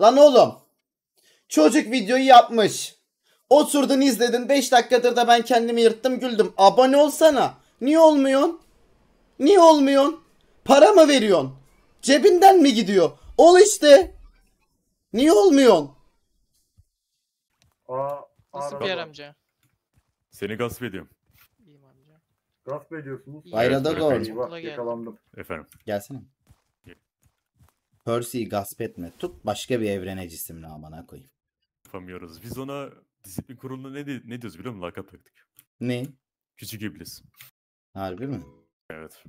Lan oğlum. Çocuk videoyu yapmış. Oturdun izledin 5 dakikadır da ben kendimi yırttım güldüm. Abone olsana. Niye olmuyorsun? Niye olmuyorsun? Para mı veriyorsun? Cebinden mi gidiyor? Ol işte. Niye olmuyorsun? Aa, Nasıl bir yer amca? Seni gasp ediyorum. İyiyim amca. Gasp ediyorsunuz. Evet, doğru. evet. Eyvah Okula geldim. yakalandım. Efendim. Gelsene. Percy'yi gasp etme. Tut başka bir evrene cisimle amına koyayım. Yapamıyoruz. Biz ona disiplin kurulunda ne, di- ne diyoruz biliyor musun? Lakap taktık. Ne? Küçük iblis. Harbi mi? Evet.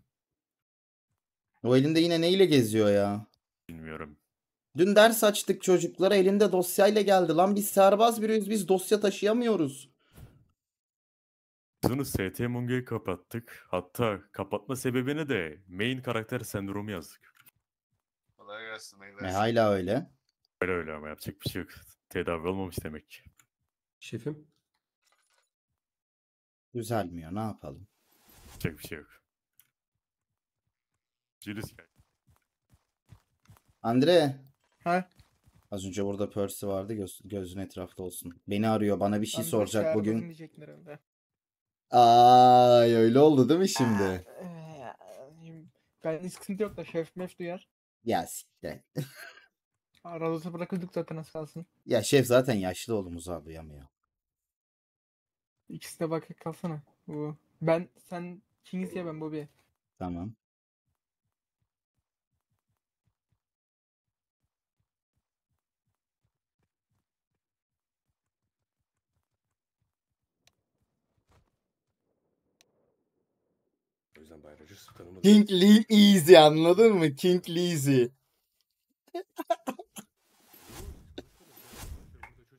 O elinde yine neyle geziyor ya? Bilmiyorum. Dün ders açtık çocuklara elinde dosyayla geldi. Lan biz serbaz biriyiz biz dosya taşıyamıyoruz. Biz onu ST Mungo'yu kapattık. Hatta kapatma sebebine de main karakter sendromu yazdık. Gelsin beyler. E hala öyle. Öyle öyle ama yapacak bir şey yok. Tedavi olmamış demek ki. Şefim. Düzelmiyor ne yapalım. Yapacak bir şey yok. Julius gel. Andre. Ha? Az önce burada Percy vardı göz, gözün etrafta olsun. Beni arıyor bana bir şey Andre soracak bugün. Ay öyle oldu değil mi şimdi? Ee, Ben sıkıntı yok da şef mef duyar. Ya siktir. Arada bırakırdık zaten az kalsın. Ya şef zaten yaşlı oğlumuz abi duyamıyor. İkisi de bak kalsana. Bu. Ben sen Kings ya ben Bobby. Tamam. Yüzden Bayracı tanımadım. King Lee Easy anladın mı? King Easy.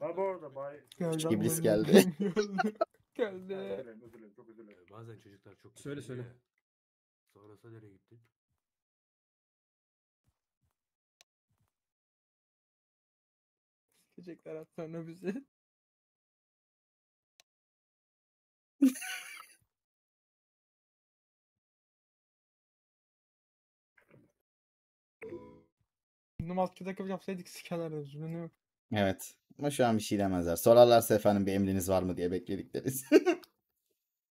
Ha bu arada bay... Geldi İblis geldi. Özür geldi. dilerim, özür dilerim, çok özür dilerim. Ee, Bazen çocuklar çok Söyle, söyle. ya. Sonrası nereye gittin? Sikecekler az sonra bizi. Bunu maske takıp yapsaydık sikerlerdi üzülünü. Evet. Ama şu an bir şey demezler. Sorarlarsa efendim bir emriniz var mı diye bekledikleri.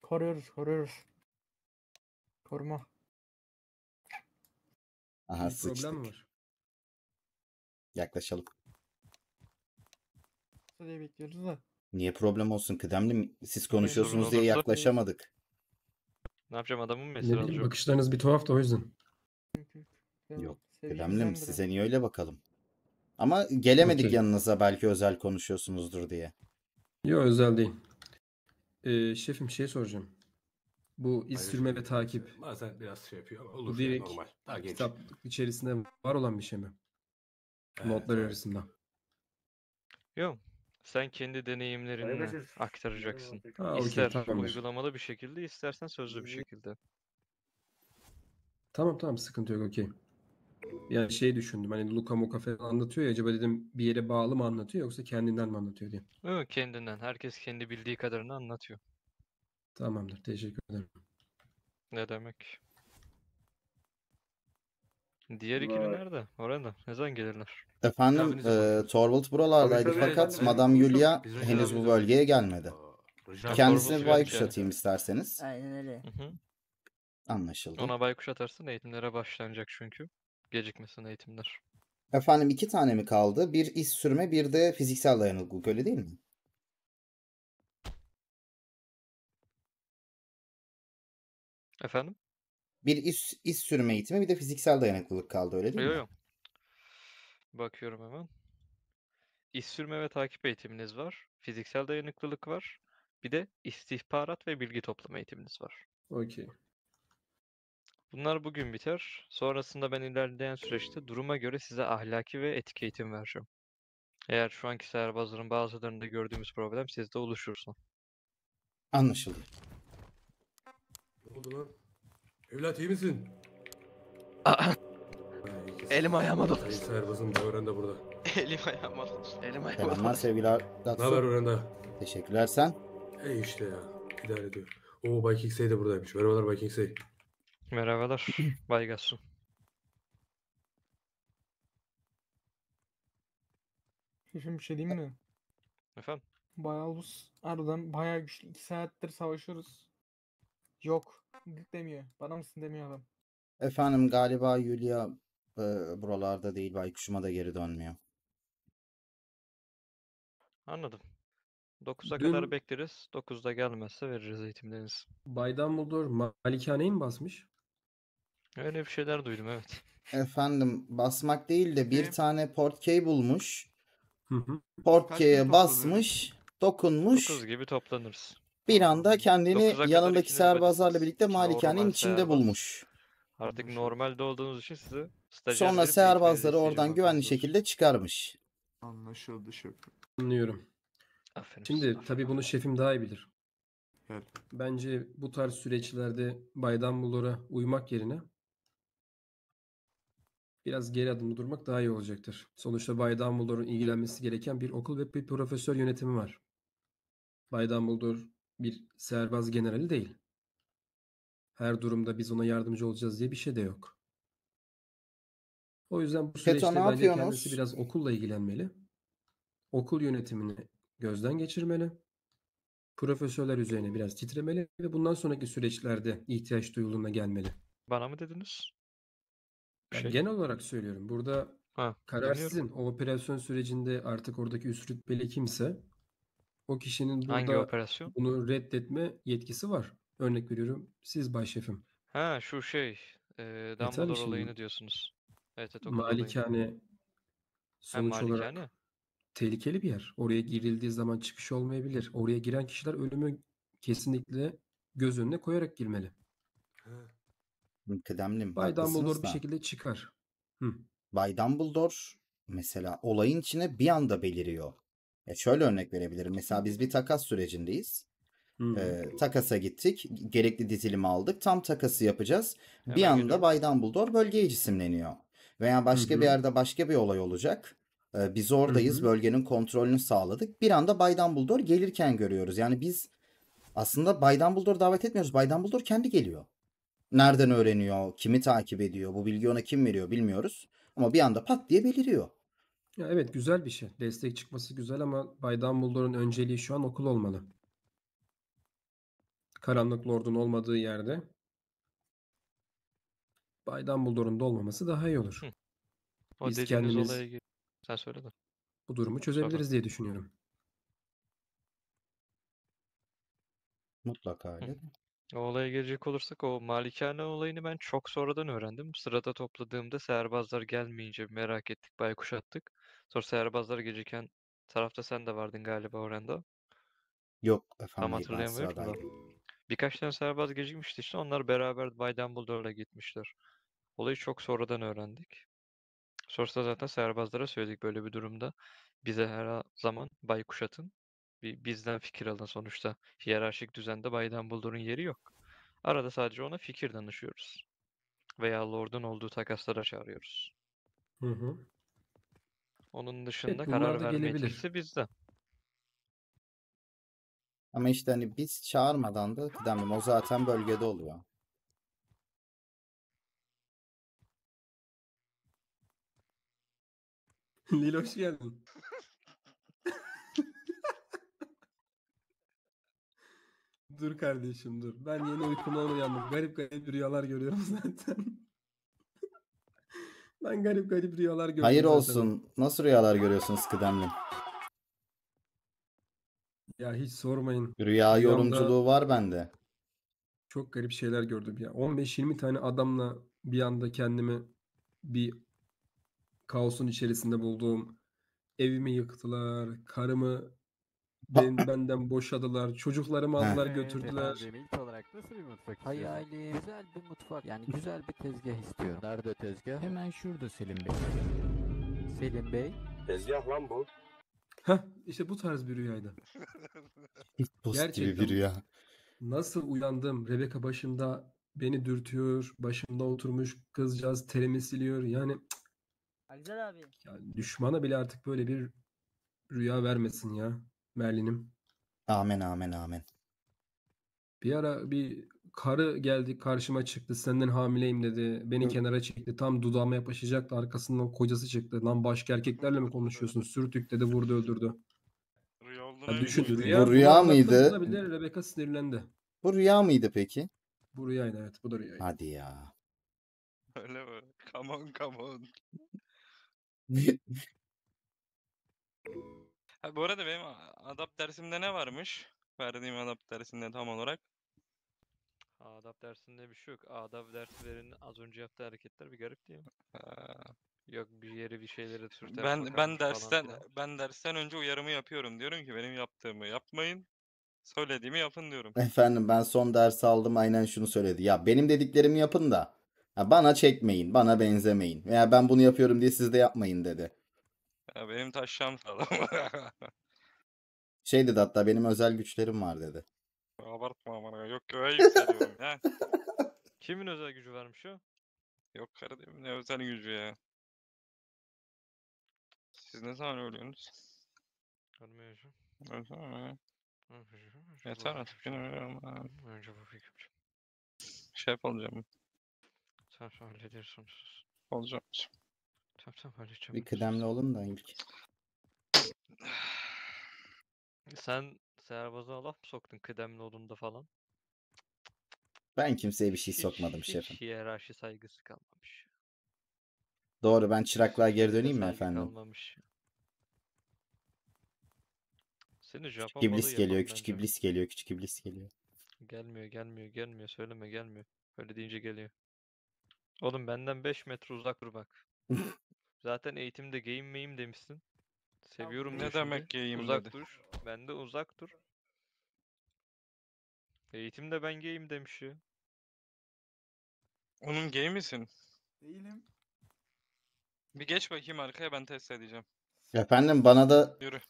Koruyoruz koruyoruz. Koruma. Aha Bir sıçtık. problem mi var? Yaklaşalım. diye bekliyoruz da. Niye problem olsun kıdemli siz konuşuyorsunuz diye yaklaşamadık. Ne yapacağım adamın mı Ne esir bileyim bakışlarınız bir tuhaf da o yüzden. Yok, bizdendir. size niye öyle bakalım. Ama gelemedik Okey. yanınıza belki özel konuşuyorsunuzdur diye. Yok özel değil. Ee, şefim şey soracağım. Bu iz sürme ve takip Bazen biraz şey yapıyor ama olur. bu direkt normal. Daha genç. kitaplık içerisinde var olan bir şey mi? Evet, Notlar evet. arasında. Yok. Sen kendi deneyimlerini aktaracaksın. Ha, okey, İster tamamdır. uygulamalı bir şekilde, istersen sözlü bir şekilde. Tamam tamam sıkıntı yok okey. Yani şey düşündüm hani Luka Moka falan anlatıyor ya acaba dedim bir yere bağlı mı anlatıyor yoksa kendinden mi anlatıyor diye. Yok kendinden. Herkes kendi bildiği kadarını anlatıyor. Tamamdır teşekkür ederim. Ne demek? Diğer ikili Vay. nerede? Orada. Ne zaman gelirler? Efendim e. Torvald buralardaydı Tabii, tabii, fakat tabii. Madame Yulia Biz Rajin henüz bu bölgeye gelmedi. Abi- Kendisine bir baykuş yani. atayım isterseniz. Aynen öyle. Hı hı. Anlaşıldı. Ona baykuş atarsın eğitimlere başlanacak çünkü. Gecikmesin eğitimler. Efendim iki tane mi kaldı? Bir iz sürme bir de fiziksel dayanıklılık öyle değil mi? Efendim? Bir iz, iz sürme eğitimi bir de fiziksel dayanıklılık kaldı öyle değil Yok mi? yok. Bakıyorum hemen. İş sürme ve takip eğitiminiz var. Fiziksel dayanıklılık var. Bir de istihbarat ve bilgi toplama eğitiminiz var. Okey. Bunlar bugün biter. Sonrasında ben ilerleyen süreçte duruma göre size ahlaki ve etik eğitim vereceğim. Eğer şu anki serbazların bazılarında gördüğümüz problem sizde oluşursa. Anlaşıldı. Ne oldu lan? Evlat iyi misin? Elim ayağıma dolaştı. Sayın Serbaz'ın bir öğren de burada. Elim ayağıma dolaştı. Elim ayağıma Selamlar dolaştı. sevgiler. Ne haber Datsu. öğren de? Teşekkürler sen. Ey işte ya. İdare ediyor. Oo Bay Kingsey de buradaymış. Merhabalar Bay Kingsey. Merhabalar. Bay Gassu. Şefim bir şey diyeyim mi? Efendim? Bayalus harbiden bayağı güçlü. 2 saattir savaşıyoruz. Yok. Gık demiyor. Bana mısın demiyor adam. Efendim galiba Yulia e, buralarda değil. Baykuş'uma da geri dönmüyor. Anladım. 9'a Dün- kadar bekleriz. 9'da gelmezse veririz eğitimlerinizi. Bay Dumbledore malikaneyi mi basmış? Öyle bir şeyler duydum evet. Efendim basmak değil de bir Ne? tane portkey bulmuş. Hı hı. Portkey'e toplanıyor? basmış, dokunmuş. 9 gibi toplanırız. Bir anda kendini yanındaki serbazlarla birlikte malikanenin içinde serbaz. bulmuş. Artık normalde olduğunuz için sizi Sonra serbazları isteyeceğim oradan güvenli şekilde çıkarmış. Anlaşıldı şefim. Anlıyorum. Aferin Şimdi tabii bunu şefim daha iyi bilir. Gel. Bence bu tarz süreçlerde Bay Dumbledore'a uymak yerine biraz geri adımda durmak daha iyi olacaktır. Sonuçta Bay Dumbledore'un ilgilenmesi gereken bir okul ve bir profesör yönetimi var. Bay Dumbledore bir serbaz generali değil. Her durumda biz ona yardımcı olacağız diye bir şey de yok. O yüzden bu süreçte ne bence yapıyorsunuz? kendisi biraz okulla ilgilenmeli. Okul yönetimini gözden geçirmeli. Profesörler üzerine biraz titremeli ve bundan sonraki süreçlerde ihtiyaç duyulduğunda gelmeli. Bana mı dediniz? Bir Yani şey. genel olarak söylüyorum. Burada Ha, karar dinliyorum. sizin. O operasyon sürecinde artık oradaki üst rütbeli kimse o kişinin Hangi burada operasyon? bunu reddetme yetkisi var. Örnek veriyorum. Siz başşefim. Ha şu şey. E, Dumbledore şimdi olayını diyorsunuz. Evet evet olayını. Malikane sonuç olarak malikane. tehlikeli bir yer. Oraya girildiği zaman çıkış olmayabilir. Oraya giren kişiler ölümü kesinlikle göz önüne koyarak girmeli. Ha. Kıdemlim Bay Dumbledore bir da. şekilde çıkar. Hı. Bay Dumbledore mesela olayın içine bir anda beliriyor. Ya şöyle örnek verebilirim. Mesela biz bir takas sürecindeyiz. Ee, takasa gittik. Gerekli dizilimi aldık. Tam takası yapacağız. Bir Hemen anda geliyorum. Bay Dumbledore bölgeye cisimleniyor. Veya başka hı. bir yerde başka bir olay olacak. Ee, biz oradayız. hı. Bölgenin kontrolünü sağladık. Bir anda Bay Dumbledore gelirken görüyoruz. Yani biz aslında Bay Dumbledore davet etmiyoruz. Bay Dumbledore kendi geliyor. Nereden öğreniyor? Kimi takip ediyor? Bu bilgi ona kim veriyor bilmiyoruz. Ama bir anda pat diye beliriyor. Ya evet güzel bir şey. Destek çıkması güzel ama Bay Dumbledore'un önceliği şu an okul olmalı. Karanlık Lord'un olmadığı yerde Bay Dumbledore'un da olmaması daha iyi olur. Hı. O Biz kendimiz olaya gir. Sen söyle de. bu durumu çözebiliriz diye düşünüyorum. Mutlaka öyle. de. O olaya gelecek olursak o malikane olayını ben çok sonradan öğrendim. Sırada topladığımda seherbazlar gelmeyince merak ettik, baykuş attık. Sonra seherbazlar gelirken tarafta sen de vardın galiba oranda. Yok Tam efendim ben hatırlayamıyorum da. sıradaydım. Birkaç tane seherbaz gecikmişti işte. Onlar beraber Bay Dumbledore'la gitmişler. Olayı çok sonradan öğrendik. Sonrasında zaten seherbazlara söyledik böyle bir durumda. Bize her zaman baykuş atın. Bir bizden fikir alın sonuçta. Hiyerarşik düzende Bay Dumbledore'un yeri yok. Arada sadece ona fikir danışıyoruz. Veya Lord'un olduğu takaslara çağırıyoruz. Hı hı. Onun dışında bunlar karar da verme gelebilir. yetkisi bizde. Ama işte hani biz çağırmadan da kıdemlim o zaten bölgede oluyor. Lil hoş geldin. Dur kardeşim dur. Ben yeni uykumdan uyandım. Garip garip rüyalar görüyorum zaten. ben garip garip rüyalar gördüm Hayır zaten. olsun. Nasıl rüyalar görüyorsunuz kıdemlim? Ya hiç sormayın. Rüya Rüyamda yorumculuğu var bende. çok garip şeyler gördüm ya. 15-20 tane adamla bir anda kendimi bir kaosun içerisinde bulduğum evimi yıktılar, karımı ben, benden boşadılar, çocuklarımı aldılar Evet götürdüler. ilk olarak nasıl bir mutfak istiyorsun? Hayali güzel bir mutfak yani güzel bir tezgah istiyorum. Nerede tezgah? Hemen şurada Selim Bey. Selim Bey. Tezgah lan bu. Heh, işte bu tarz bir rüyaydı. Buz gibi bir rüya. Nasıl uyandım? Rebecca başımda beni dürtüyor, başımda oturmuş kızcağız terimi siliyor. Yani Güzel abi. ya düşmana bile artık böyle bir rüya vermesin ya Merlin'im. Amen amen amen. Bir ara bir karı geldi karşıma çıktı. Senden hamileyim dedi. Beni Hı. kenara çekti. Tam dudağıma yapışacaktı. Arkasından kocası çıktı. Lan başka erkeklerle mi konuşuyorsun? Sürtük dedi vurdu öldürdü. Rüya Ya düşün rüya. Bu rüya mıydı? bile Rebecca sinirlendi. Bu rüya mıydı peki? Bu rüyaydı evet. Bu da rüyaydı. Hadi ya. Öyle mi? Come on come on. Ha, bu arada benim adap dersimde ne varmış? Verdiğim adap dersinde tam olarak. Adap dersinde bir şey yok. Adap dersi verenin az önce yaptığı hareketler bir garip değil mi? Ha, Yok bir yere bir şeyleri sürter Ben ben falan dersten ben dersten önce uyarımı yapıyorum. Diyorum ki benim yaptığımı yapmayın. Söylediğimi yapın diyorum. Efendim ben son ders aldım aynen şunu söyledi. Ya benim dediklerimi yapın da ya bana çekmeyin, bana benzemeyin. Veya ben bunu yapıyorum diye siz de yapmayın dedi. Ya benim taşşam sağlam. Şey dedi hatta benim özel güçlerim var dedi. Abartma amına. Yok öyle yükseliyorum ya. Kimin özel gücü varmış o? Yok kardeşim ne özel gücü ya. Siz ne zaman ölüyorsunuz? Zaman ya? Önce bu Yeter artık şunu veriyorum ha. Önce bu fikrim. Şef olacağım. Sen sen halledersin sus. Olacağım. Tamam tamam halledeceğim. Bir kıdemli olun da ilk. Sen Serbaz'a laf mı soktun kıdemli olduğunda falan? Ben kimseye bir şey Hiç- sokmadım hiç şefim. hiyerarşi saygısı kalmamış. Doğru ben çıraklığa geri döneyim mi efendim? Kalmamış. Seni Japon Küçük iblis geliyor, küçük bence. iblis geliyor, küçük iblis geliyor. Gelmiyor gelmiyor gelmiyor söyleme gelmiyor. Öyle deyince geliyor. Oğlum benden 5 metre uzak dur bak. Zaten eğitimde giyinmeyeyim demişsin. Seviyorum Ne demek giyeyim Uzak dedi. dur. Ben de uzak dur. Eğitimde ben giyeyim demiş ya. Onun gay misin? Değilim. Bir geç bakayım arkaya ben test edeceğim. Efendim bana da Yürü.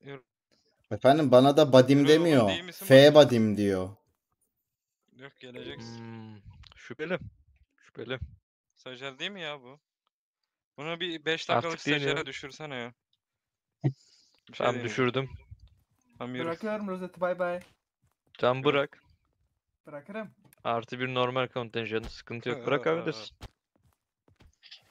Yürü. efendim bana da badim Yürü oğlum, demiyor. değil misin F badim diyor. Yok geleceksin. Hmm, şüpheli. Şüpheli. Stajyer değil mi ya bu? Bunu bir 5 dakikalık Artık değil ya. stajyere düşürsene ya. Bir şey Tamam diyeyim. düşürdüm. Tamam yürü. Bırakıyorum rozeti bay bay. Tam bırak. Bırakırım. Artı bir normal kontenjanı sıkıntı yok. Bırakabilirsin.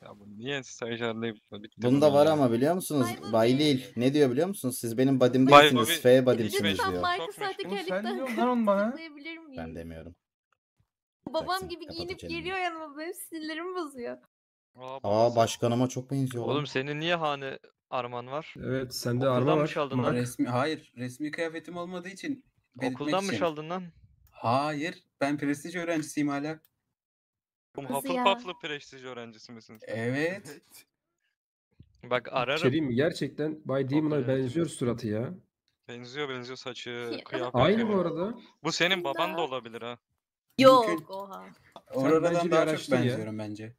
Ya bu niye stajyerliği bitti Bunda var ama biliyor musunuz? Bay Bay Bobby. Lil ne diyor biliyor musunuz? Siz benim badim Bay değilsiniz. Bobby, F badimsiniz Lütfen diyor. Çok meşgul. Oğlum sen sahtekarlıktan diyorsun lan onu bana. miyim? Ben demiyorum. Babam gibi kapat giyinip geliyor yanıma benim sinirlerimi bozuyor. Aa, Aa babası. başkanıma çok benziyor. Oğlum senin niye hane arman var? Evet sende Okuldan arma mı var. çaldın Mark. lan? Resmi, hayır, resmi kıyafetim olmadığı için belirtmek Okuldan mı için. çaldın lan? Hayır, ben prestij öğrencisiyim hala. Oğlum Nasıl ya? Hufflepuff'lu prestij öğrencisi misin sen? Evet. Bak ararım. mi? Gerçekten Bay Demon'a Okul benziyor suratı ya. Benziyor benziyor saçı, Ya. kıyafeti. Aynı bu arada. Bu senin baban Da. olabilir ha. Yok Mümkün. oha. bence Oradan bir daha çok araştır ya. benziyorum bence.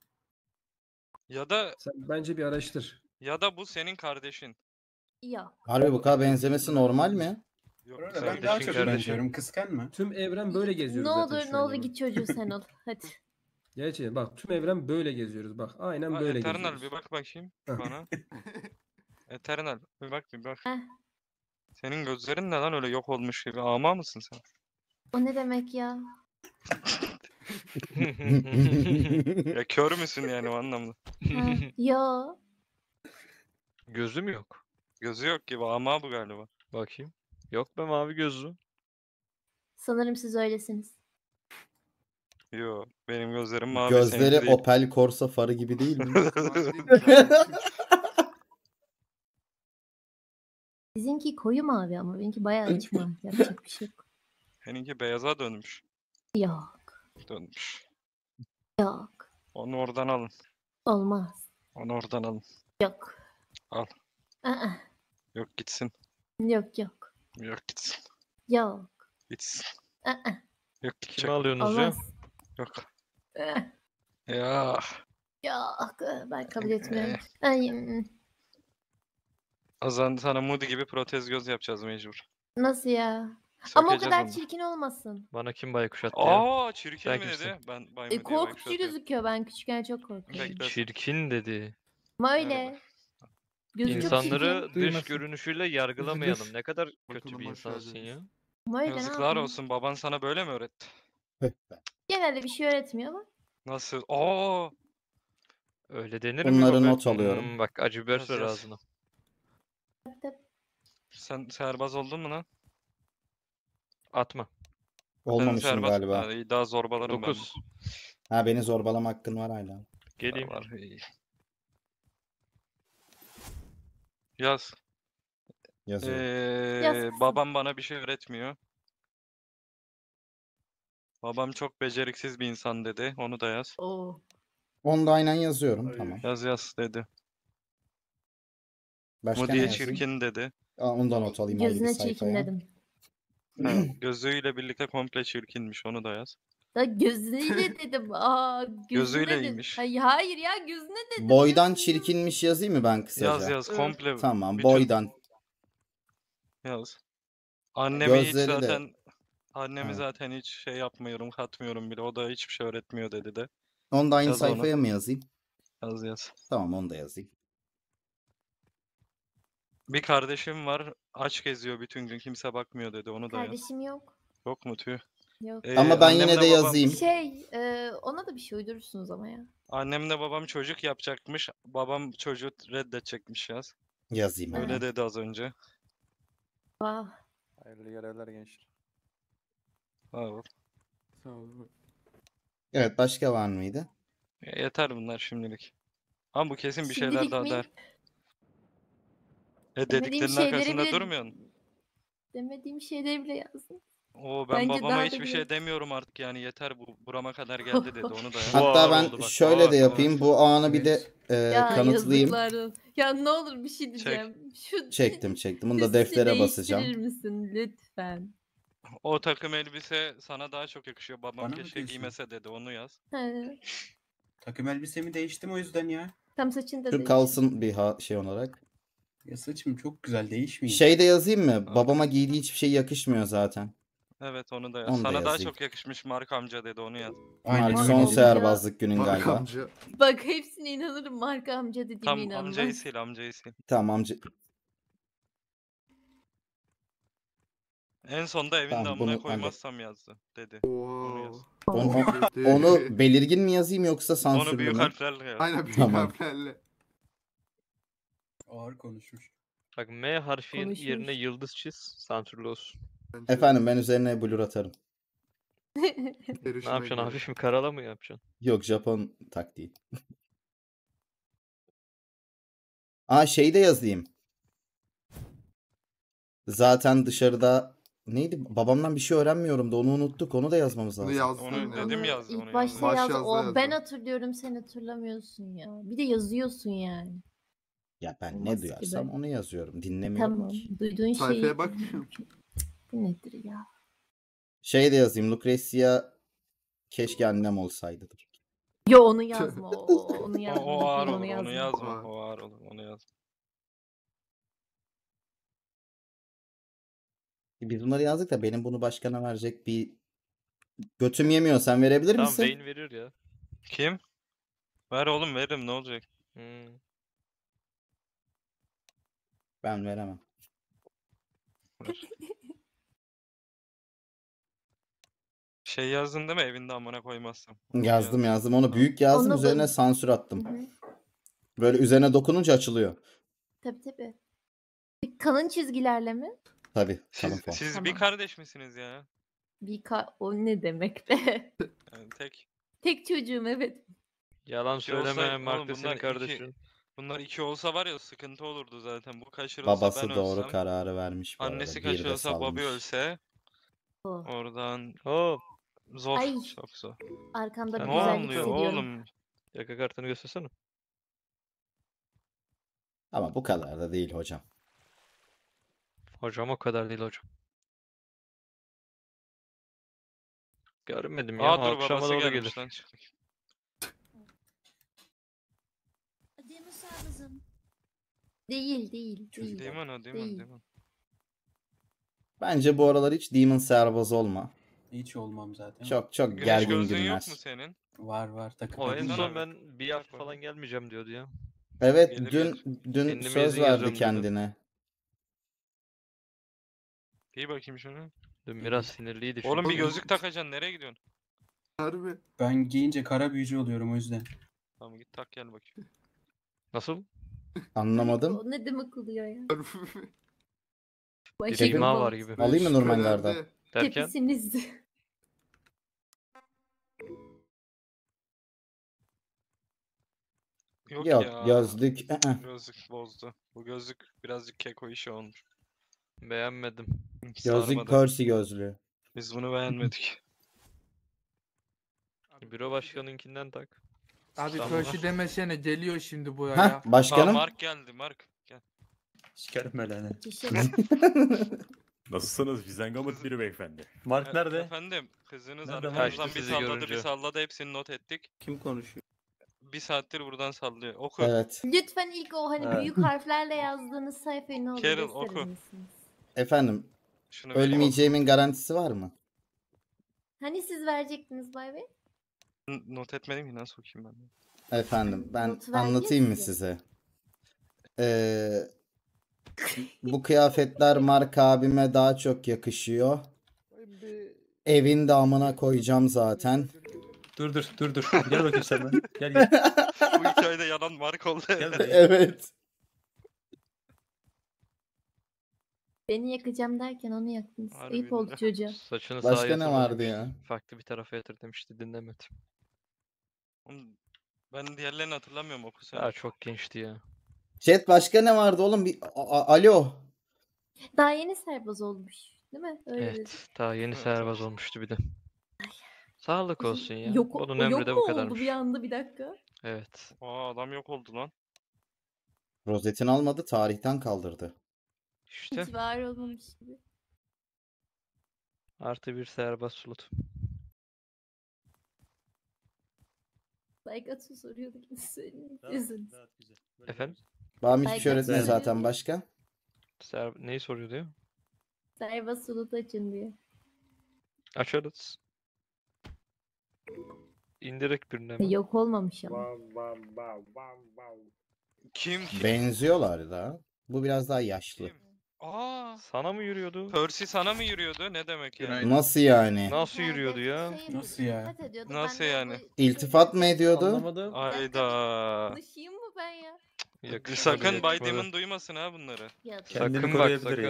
Ya da Sen bence bir araştır. ya da bu senin kardeşin. Yok. Harbi bu kadar benzemesi normal mi? Yok ben daha Kardeşin, çok kardeşin. benziyorum. Kıskanma. Tüm evren böyle geziyoruz Ne zaten olur şu ne anda olur git çocuğu sen ol. Hadi. Gerçekten bak tüm evren böyle geziyoruz. Bak aynen Ha, böyle Eternal geziyoruz. bir bak bakayım Heh. bana. Eternal bir bak bir bak. Heh. Senin gözlerin ne lan öyle yok olmuş gibi. Ama mısın sen? O ne demek ya? Ya kör müsün yani o anlamda? Ha, yo. Gözüm yok. Gözü yok gibi ama bu galiba. Bakayım. Yok be mavi gözlü. Sanırım siz öylesiniz. Yo benim gözlerim mavi Gözleri değil. Opel Corsa farı gibi değil mi? Sizinki koyu mavi ama benimki bayağı iç mavi. Yapacak bir şey yok. Seninki beyaza dönmüş. Yok. Dönmüş. Yok. Onu oradan alın. Olmaz. Onu oradan alın. Yok. Al. Aa, Yok gitsin. yok yok. Yok gitsin. Yok. Gitsin. Aa, Yok Kimi gidecek. alıyorsunuz ya? olmaz. Yok. Eh, Ya. Yok. Ben kabul etmiyorum. Ay, mm, O zaman sana Moody gibi protez göz yapacağız mecbur. nasıl ya? Ama o Sökeceğiz kadar onu. çirkin olmasın. Bana kim baykuş attı ya? Aa çirkin Sen mi kimsin? dedi? Ben Bay E, korkutucu gözüküyor. Ben küçükken çok korkuyordum. Bekle. Çirkin dedi. Ama öyle. Gözü çok İnsanları dış Duymasın. görünüşüyle yargılamayalım. Ne kadar kötü Bakalım bir hoş insansın geldiniz. ya. Ama öyle ne Yazıklar yapayım? olsun. Baban sana böyle mi öğretti? Genelde bir şey öğretmiyor ama. Nasıl? Oo! Öyle denir mi Bunları baba? not alıyorum. Hmm, bak acı biber yaz. ağzına. Sen serbaz oldun mu lan? Atma. Olmamışım serbaz- galiba. Daha zorbalarım ben. 9. Ha beni zorbalama hakkın var hala. Geleyim. Var. Yaz. Yazıyorum. Yaz Ee, kızım. babam bana bir şey öğretmiyor. Babam çok beceriksiz bir insan dedi. Onu da yaz. Oo. Onu da aynen yazıyorum. Hayır. Tamam. Yaz yaz dedi. Başka Bu ne diye yazayım? çirkin dedi. Aa, onu da not alayım Gözüne çirkin dedim. Ha, gözlüğüyle birlikte komple çirkinmiş. Onu da yaz. Da gözüyle dedim. Aa, gözüne Gözüyleymiş. dedim. Ay, hayır ya gözüne dedim. Boydan çirkinmiş yazayım mı ben kısaca? Yaz yaz Evet. komple. Tamam bütün- boydan. Yaz. Annemi hiç Gözleri de- zaten annemi Ha. zaten hiç şey yapmıyorum, katmıyorum bile. O da hiçbir şey öğretmiyor dedi de. Onu da aynı Yaz onu. sayfaya mı yazayım? Yaz yaz. Tamam onu da yazayım. Bir kardeşim var, aç geziyor bütün gün, kimse bakmıyor dedi. Onu da yaz. Kardeşim yok. Yok mu tüh? Yok. Ee, Ama ben yine annemle de babam- yazayım. Şey, e, ona da bir şey uydurursunuz ama ya. Annemle babam çocuk yapacakmış. Babam çocuğu reddedecekmiş yaz. Yazayım Öyle hemen. dedi az önce. Vah. Hayırlı görevler gençler. Sağ ol. Sağ ol. Evet başka var mıydı? Ya Yeter bunlar şimdilik. Ama bu kesin bir şeyler Şimdilik daha mi? der. E Demediğim dediklerinin şeyleri arkasında bile- durmuyorsun. Demediğim şeyleri bile yazdım. Oo ben Bence babama daha da hiçbir şey demiyorum artık yani yeter bu burama kadar geldi dedi onu da yaz. Hatta ağır ben bak, şöyle de yapayım. Bu anı bir de e, Ya kanıtlayayım. yazıklar olsun. Ya ne olur bir şey diyeceğim. Şu Çektim çektim. Bunu da deftere basacağım. misin lütfen? O takım elbise sana daha çok yakışıyor. Babam Bana mı keşke diyorsun? giymese dedi onu yaz. He. Takım elbisemi değiştim o yüzden ya. Tam saçını da Şu değiştir. kalsın bir ha- şey olarak. Ya saçım çok güzel değişmiyor. Şey de yazayım mı? Babama giydiği hiçbir şey yakışmıyor zaten. Evet onu da yaz. Onu da Sana daha yazayım. çok yakışmış Mark amca dedi onu yaz. Aynen. Mark son amca. seherbazlık günün Mark galiba. amca. Bak hepsine inanırım Marka amca dediğime Tam inanmaz. amcayı sil amcayı sil. Tamam amca. En sonda evin Tamam, damına bunu hallet. koymazsam yazdı dedi. Oha. yaz. Onu, onu belirgin mi yazayım yoksa Onu sansürlü büyük mü? harflerle yaz. Aynen büyük Tamam. harflerle. Ağır konuşmuş. Bak M harfi Konuşmuş. yerine yıldız çiz. Sansürlü olsun. Bence Efendim ben üzerine blur atarım. Ne erişime yapacaksın hafif mi karala mı yapacaksın? Yok Japon taktiği. Aa şey de yazayım. Zaten dışarıda neydi? Babamdan bir şey öğrenmiyorum da onu unuttuk. Onu da yazmamız Bunu lazım. yazdın Onu ya. dedim Onu yazdı, ilk onu başta yazdı. yaz. Baş yazdı O ben yazdı. hatırlıyorum sen hatırlamıyorsun ya. Bir de yazıyorsun yani. Ya ben Olmaz ne duyarsam böyle. onu yazıyorum. Dinlemiyorum Tamam. ki. Duyduğun şeyi. Sayfaya. Bu nedir ya? Şey de yazayım. Lucrezia keşke annem olsaydıdır. Yo onu yazma. O, o- onu O, yazma. o ağır olur onu yazma. O ağır olur onu yazma. Biz bunları yazdık da benim bunu başkana verecek bir götüm yemiyor. Sen verebilir Tamam misin? Vayne verir ya. Kim? Ver oğlum veririm ne olacak? Hmm. Ben veremem. Şey yazdın değil mi evinde amına koymazsam? Yazdım yaz. yazdım. Onu büyük yazdım. Onu da- Üzerine sansür attım. Hı. Böyle üzerine dokununca açılıyor. Tabii tabii. Bir kalın çizgilerle mi? Tabii. Kalın Siz, fon. siz bir Tamam. kardeş misiniz ya? Bir ka o ne demek be? Yani tek. Tek çocuğum evet. Yalan olsa- söyleme oğlum Mark bunlar iki- kardeşin. Bunlar iki olsa var ya sıkıntı olurdu zaten. Bu kaçırılsa Babası ben doğru ölsem. kararı vermiş bu Annesi arada. Bir de kaçırılsa salmış. ölse. O. Oradan Hop. zor. Ay. Çok zor. Arkamda bir Ne güzellik oluyor hissediyorum. oğlum? Yaka kartını göstersene. Ama bu kadar da değil hocam. Hocam o kadar değil hocam. Görmedim ya. Aa dur Akşama babası doğru gelmiş gelir. lan. Değil değil değil. Demon o demon Değil. demon. Bence bu aralar hiç Demon serbaz olma. Hiç olmam zaten. Çok çok Güneş gergin gözlüğün yok mu senin? Var var takım O en son ben bir hafta falan gelmeyeceğim diyordu ya. Evet Gelir dün dün Kendime söz izin verdi yazıyorum kendine. İyi bakayım şunu. Dün biraz sinirliydi çünkü. Oğlum bir gözlük takacaksın. Nereye gidiyorsun? Harbi. Ben giyince kara büyücü oluyorum o yüzden. Tamam git tak gel bakayım. Nasıl? Anlamadım. O ne demek oluyor ya? Bir ima bir var gibi. Alayım mı? Derken Tepisiniz. Yok Yok ya. gözlük. ı-ı. Gözlük bozdu. Bu gözlük birazcık keko işi olmuş. beğenmedim. Gözlük Sarmadı. Percy gözlüğü. Biz bunu beğenmedik. Büro başkanınkinden tak. Abi İstanbul'a. Percy demesene geliyor şimdi bu Heh. Aa, başkanım. Mark geldi Mark. Gel. Sikerim belanı. Kişi Nasılsınız? Vizengamot biri beyefendi. Mark nerede? Efendim kızınız Nerede Kaçtı bir sizi salladı bir görünce. salladı hepsini not ettik. Kim konuşuyor? Bir saattir buradan sallıyor. Oku. Evet. Lütfen ilk o hani Ha. büyük harflerle yazdığınız sayfayı ne olur Carol, gösterir oku. misiniz? Efendim Şunu bir ölmeyeceğimin garantisi var mı? Hani siz verecektiniz Bay Bey? Not etmedim ki nasıl okuyayım ben? Efendim ben anlatayım mı size? Ee, bu kıyafetler Mark abime daha çok yakışıyor. Evin damına koyacağım zaten. Dur dur dur dur. Gel bakayım sen. Gel gel. Bu hikayede yalan Mark oldu. Gel. Evet. Beni yakacağım derken onu yaktınız. Ayıp Harbiden oldu ya. çocuğa. Saçını Başka ne yatırma vardı ya? Farklı bir tarafa yatır demişti dinlemedim. Oğlum, Ben diğerlerini hatırlamıyorum okusana. Daha çok gençti ya. Chat başka ne vardı oğlum? Bir, a- a- alo. Daha yeni serbaz olmuş. Değil mi? Öyle dedi. Evet. Daha yeni Evet, serbaz olmuştu bir de. Sağlık olsun ya. Yok, Onun o- emri yok de mu bu oldu kadarmış. bir anda bir dakika? Evet. Aa adam yok oldu lan. Rozetini almadı tarihten kaldırdı. İşte Hiç var olmamış gibi. artı bir serbest slot. Like atı soruyordu ki söyleyin. Üzün. Efendim? Bana hiçbir Belki şey öğretmiyor güzel. zaten başka. Ser neyi soruyordu ya? Serbaz sulut açın diyor. Açarız. İndirek birine mi? Yok olmamış ama. Bam bam bam bam bam. Kim kim? Benziyorlar da. Bu biraz daha yaşlı. Kim? Aa, Sana mı yürüyordu? Percy sana mı yürüyordu? Ne demek yani? Günaydın. Nasıl yani? Nasıl yürüyordu ya? Nasıl ya? Nasıl yani? İltifat mı ediyordu? Anlamadım. Ayda. Konuşayım mı ben ya? Yakışmadı, Sakın Bay yakışmadı. Demon duymasın ha bunları. Ya. Kendini Kendini bak, koruyabilir sakın.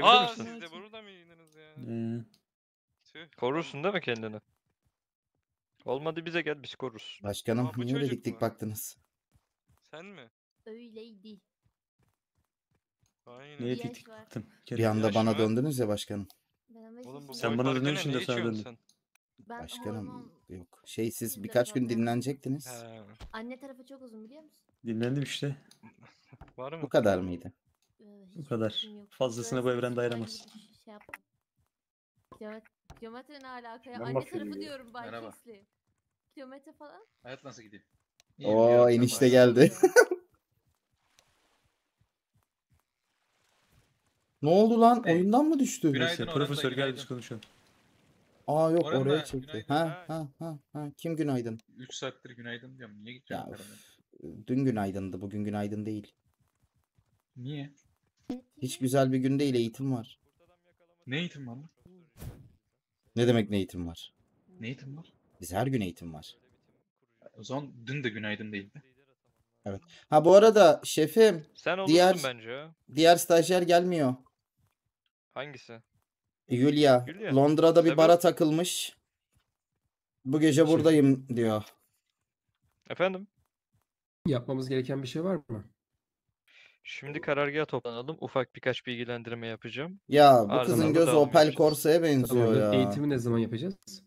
ya. Aa misin? siz de burada mıydınız ya? Ee, Tüh. Korursun değil mi kendini? Olmadı bize gel biz koruruz. Başkanım Aa, bu niye öyle çocuk dik dik mu? baktınız? Sen mi? Öyleydi. Aynen. Niye dik var. baktın? Bir anda bana mı? döndünüz ya başkanım. Ben ama Oğlum bu Sen boy bana farkı dönüyor ne? şimdi Ne sana içiyorsun döndüm. Ben Başkanım hormon- yok. Şey siz birkaç gün dinlenecektiniz. He. Anne tarafı çok uzun biliyor musun? Dinlendim işte. Var mı? Bu kadar mıydı? Ee, Bu hiçbir kadar. fikrim yok. Fazlasını bu Böyle evren saçma dayanamaz. gibi bir Şey yapma. Kilometre, kilometre ne alaka ya? Ben Anne tarafı bir. diyorum Bay Merhaba. Kingsley. Kilometre falan. Hayat nasıl gidiyor? Oo enişte geldi. ne oldu lan? Hey. Oyundan mı düştü? Neyse, Orhan profesör gel günaydın. biz konuşalım. Aa yok Orhan oraya çekti. günaydın. Ha ha ha ha. Kim günaydın? 3 saattir günaydın diyorum. Niye Ya gideceğim? üf, dün günaydındı. Bugün günaydın değil. Niye? Hiç güzel bir gün değil. Eğitim var. Ne eğitim var lan? Ne demek ne eğitim var? Ne eğitim var? Biz her gün eğitim var. O zaman dün de günaydın değildi. Ha bu arada şefim Sen olursun Diğer- bence ya. diğer stajyer gelmiyor. Hangisi? Yulia. Yulia. Londra'da bir Sebep? bara takılmış. Bu gece Şefim. buradayım diyor. Efendim? Yapmamız gereken bir şey var mı? Şimdi karargaha toplanalım. Ufak birkaç bilgilendirme yapacağım. Ya bu Ardından kızın gözü Opel. Corsa'ya benziyor Tamamdır. ya. Eğitimi ne zaman yapacağız?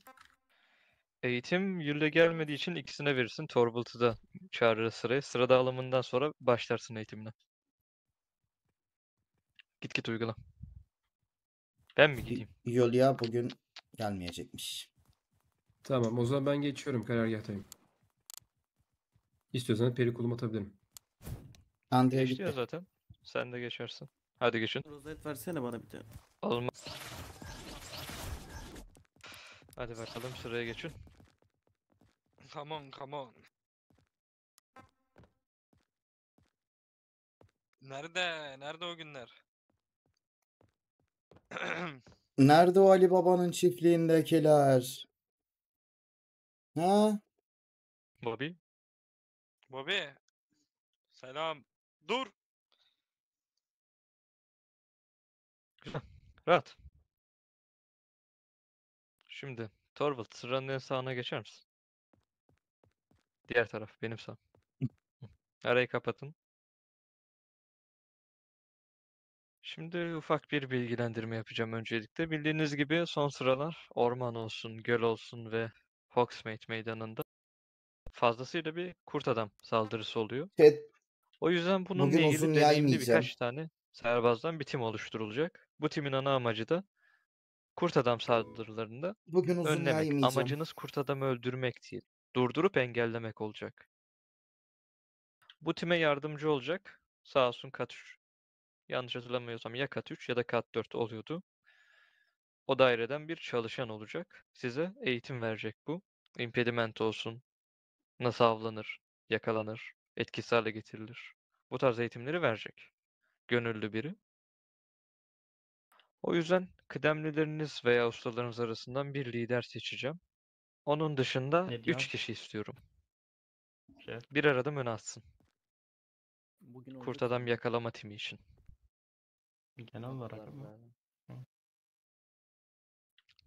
Eğitim Yülde gelmediği için ikisine verirsin. Torbalt'ı da çağırırız sıraya. Sıra dağılımından sonra başlarsın eğitimine. Git git uygula. Ben mi gideyim? Yulia bugün gelmeyecekmiş. Tamam o zaman ben geçiyorum karargahtayım. İstiyorsanız perikulum atabilirim. Andrea Geçti ya gitti. zaten. Sen de geçersin. Hadi geçin. Rozet versene bana bir tane. Olmaz. Hadi bakalım sıraya geçin. Come on, come on. Nerede? Nerede o günler? Nerede o Ali Baba'nın çiftliğindekiler? Ha? Bobby. Bobby. Selam. Dur. Rahat. Şimdi Torvald sıranın en sağına geçer misin? Diğer taraf benim sağ. Arayı kapatın. Şimdi ufak bir bilgilendirme yapacağım öncelikle. Bildiğiniz gibi son sıralar orman olsun, göl olsun ve Hogsmeade meydanında fazlasıyla bir kurt adam saldırısı oluyor. Chat, O yüzden bununla Bugün ilgili uzun deneyimli yaymayacağım. birkaç tane serbazdan bir tim oluşturulacak. Bu timin ana amacı da kurt adam saldırılarında bugün uzun önlemek. yaymayacağım. Amacınız kurt adamı öldürmek değil, durdurup engellemek olacak. Bu time yardımcı olacak. Sağ olsun kat 3. Yanlış hatırlamıyorsam ya kat 3 ya da kat 4 oluyordu. O daireden bir çalışan olacak. Size eğitim verecek bu. Impediment olsun. Nasıl avlanır, yakalanır, etkisiz hale getirilir. Bu tarz eğitimleri verecek. Gönüllü biri. O yüzden kıdemlileriniz veya ustalarınız arasından bir lider seçeceğim. Onun dışında Ne 3 diyor? kişi istiyorum. Şey, Birer adım öne atsın. bugün Kurt adam yakalama timi için. Genel olarak ama.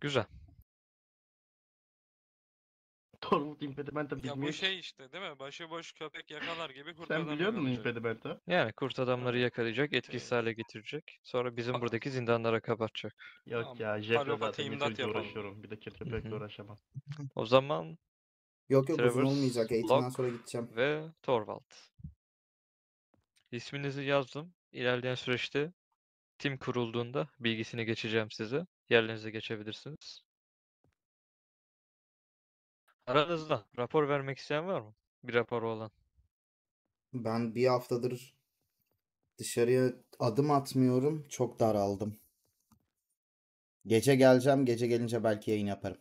Güzel. Tormut impedimenta Ya bu şey işte değil mi? Başıboş köpek yakalar gibi kurt Sen adam biliyor musun yakalayacak. impedimenta? Yani kurt adamları yakalayacak, etkisiz hale getirecek. Sonra bizim buradaki zindanlara kapatacak. Yok Tamam, ya Jeff alopati zaten imdat yapalım. uğraşıyorum. Bir de Hı köpekle hı. uğraşamam. O zaman Yok yok uzun Travers, olmayacak. Eğitimden Locke sonra gideceğim. ve Torvald. İsminizi yazdım. İlerleyen süreçte tim kurulduğunda bilgisini geçeceğim size. Yerlerinize geçebilirsiniz. Aranızda rapor vermek isteyen var mı? Bir raporu olan. Ben bir haftadır dışarıya adım atmıyorum. Çok daraldım. Gece geleceğim. Gece gelince belki yayın yaparım.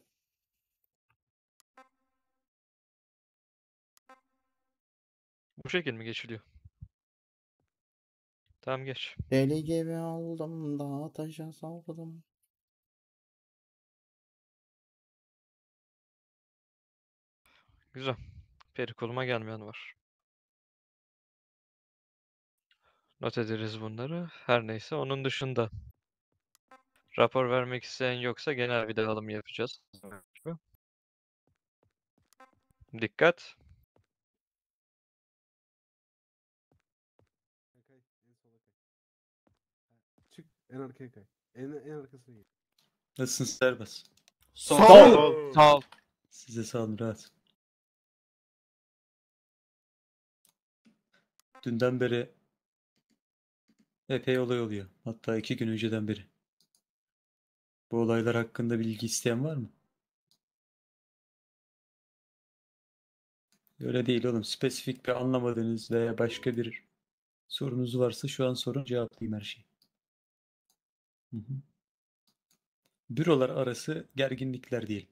Bu şekil mi geçiliyor? Tamam geç. Deli gibi oldum da taşa salladım. Güzel. Peri koluma gelmeyen var. Not ederiz bunları. Her neyse onun dışında rapor vermek isteyen yoksa genel bir dağılım yapacağız. Dikkat. Çık en arkaya kay. En, en arkasına git. Nasılsın Serbaz? Sol. Sağ ol. Size sağ olun rahat. Dünden beri epey olay oluyor. Hatta iki gün önceden beri. Bu olaylar hakkında bilgi isteyen var mı? Öyle değil oğlum. Spesifik bir anlamadığınız veya başka bir sorunuz varsa şu an sorun cevaplayayım her şeyi. Hı hı. Bürolar arası gerginlikler diyelim.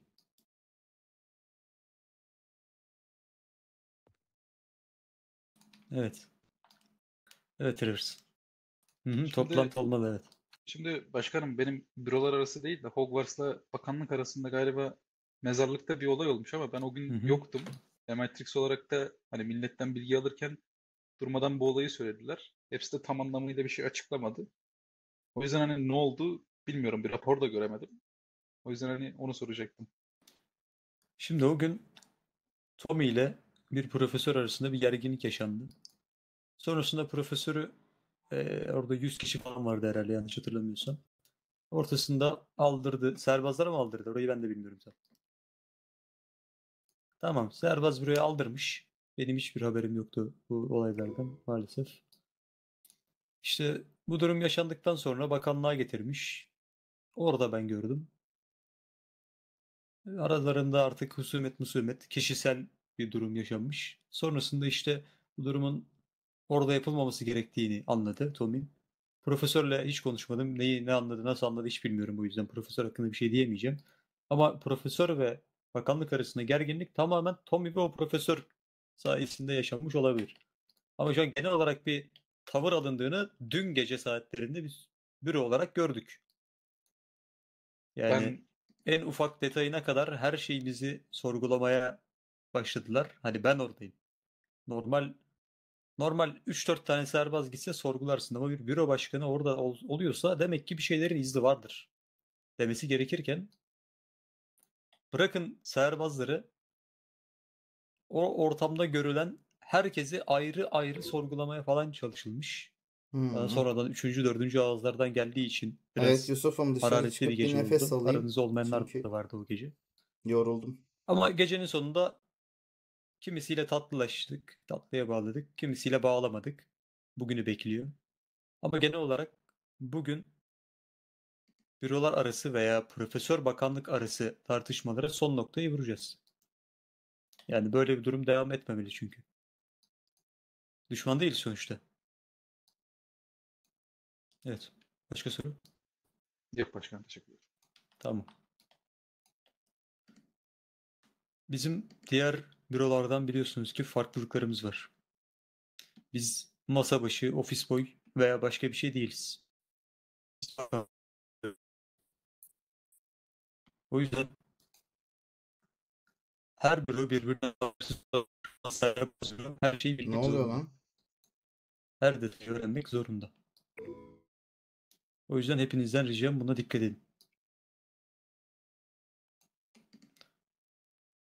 Evet. Evet Rivers. Hı hı, Şimdi- toplantı olmalı evet. Şimdi başkanım benim bürolar arası değil de Hogwarts'la bakanlık arasında galiba mezarlıkta bir olay olmuş ama ben o gün Hı hı. yoktum. Matrix olarak da hani milletten bilgi alırken durmadan bu olayı söylediler. Hepsi de tam anlamıyla bir şey açıklamadı. O yüzden hani ne oldu bilmiyorum. Bir rapor da göremedim. O yüzden hani onu soracaktım. Şimdi o gün Tommy ile bir profesör arasında bir gerginlik yaşandı. Sonrasında profesörü eee, orada 100 kişi falan vardı herhalde yanlış hatırlamıyorsam. Ortasında aldırdı. Serbazlara mı aldırdı? Orayı ben de bilmiyorum zaten. Tamam. Serbaz buraya aldırmış. Benim hiçbir haberim yoktu bu olaylardan maalesef. İşte bu durum yaşandıktan sonra bakanlığa getirmiş. Orada ben gördüm. Aralarında artık husumet musumet, kişisel bir durum yaşanmış. Sonrasında işte bu durumun orada yapılmaması gerektiğini anladı Tommy. Profesörle hiç konuşmadım. Neyi ne anladı, nasıl anladı hiç bilmiyorum bu yüzden profesör hakkında bir şey diyemeyeceğim. Ama profesör ve bakanlık arasında gerginlik tamamen Tommy ve o profesör sayesinde yaşanmış olabilir. Ama şu an genel olarak bir tavır alındığını dün gece saatlerinde biz büro olarak gördük. Yani en ufak detayına kadar her şeyimizi sorgulamaya başladılar. Hani ben oradayım. Normal normal 3-4 tane serbaz gitse sorgularsın ama bir büro başkanı orada ol- oluyorsa demek ki bir şeylerin izni vardır. Demesi gerekirken bırakın serbazları o ortamda görülen herkesi ayrı ayrı sorgulamaya falan çalışılmış. Hı. sonradan 3. 4. ağızlardan geldiği için Evet biraz Yusuf'um dışarı çıkıp bir bir gece nefes oldu. alayım. Aranızda olmayanlar Çünkü da vardı o gece. yoruldum. Ama gecenin sonunda kimisiyle tatlılaştık, tatlıya bağladık, kimisiyle bağlamadık. Bugünü bekliyor. Ama genel olarak bugün bürolar arası veya profesör bakanlık arası tartışmalara son noktayı vuracağız. Yani böyle bir durum devam etmemeli çünkü. Düşman değil sonuçta. Evet. Başka soru? Yok başkan teşekkür ederim. Tamam. Bizim diğer bürolardan biliyorsunuz ki farklılıklarımız var. Biz masa başı, ofis boy veya başka bir şey değiliz. O yüzden her büro birbirinden bağımsız. Her şeyi Ne bilmek oluyor zorunda. lan? Her detayı öğrenmek zorunda. O yüzden hepinizden ricam buna dikkat edin.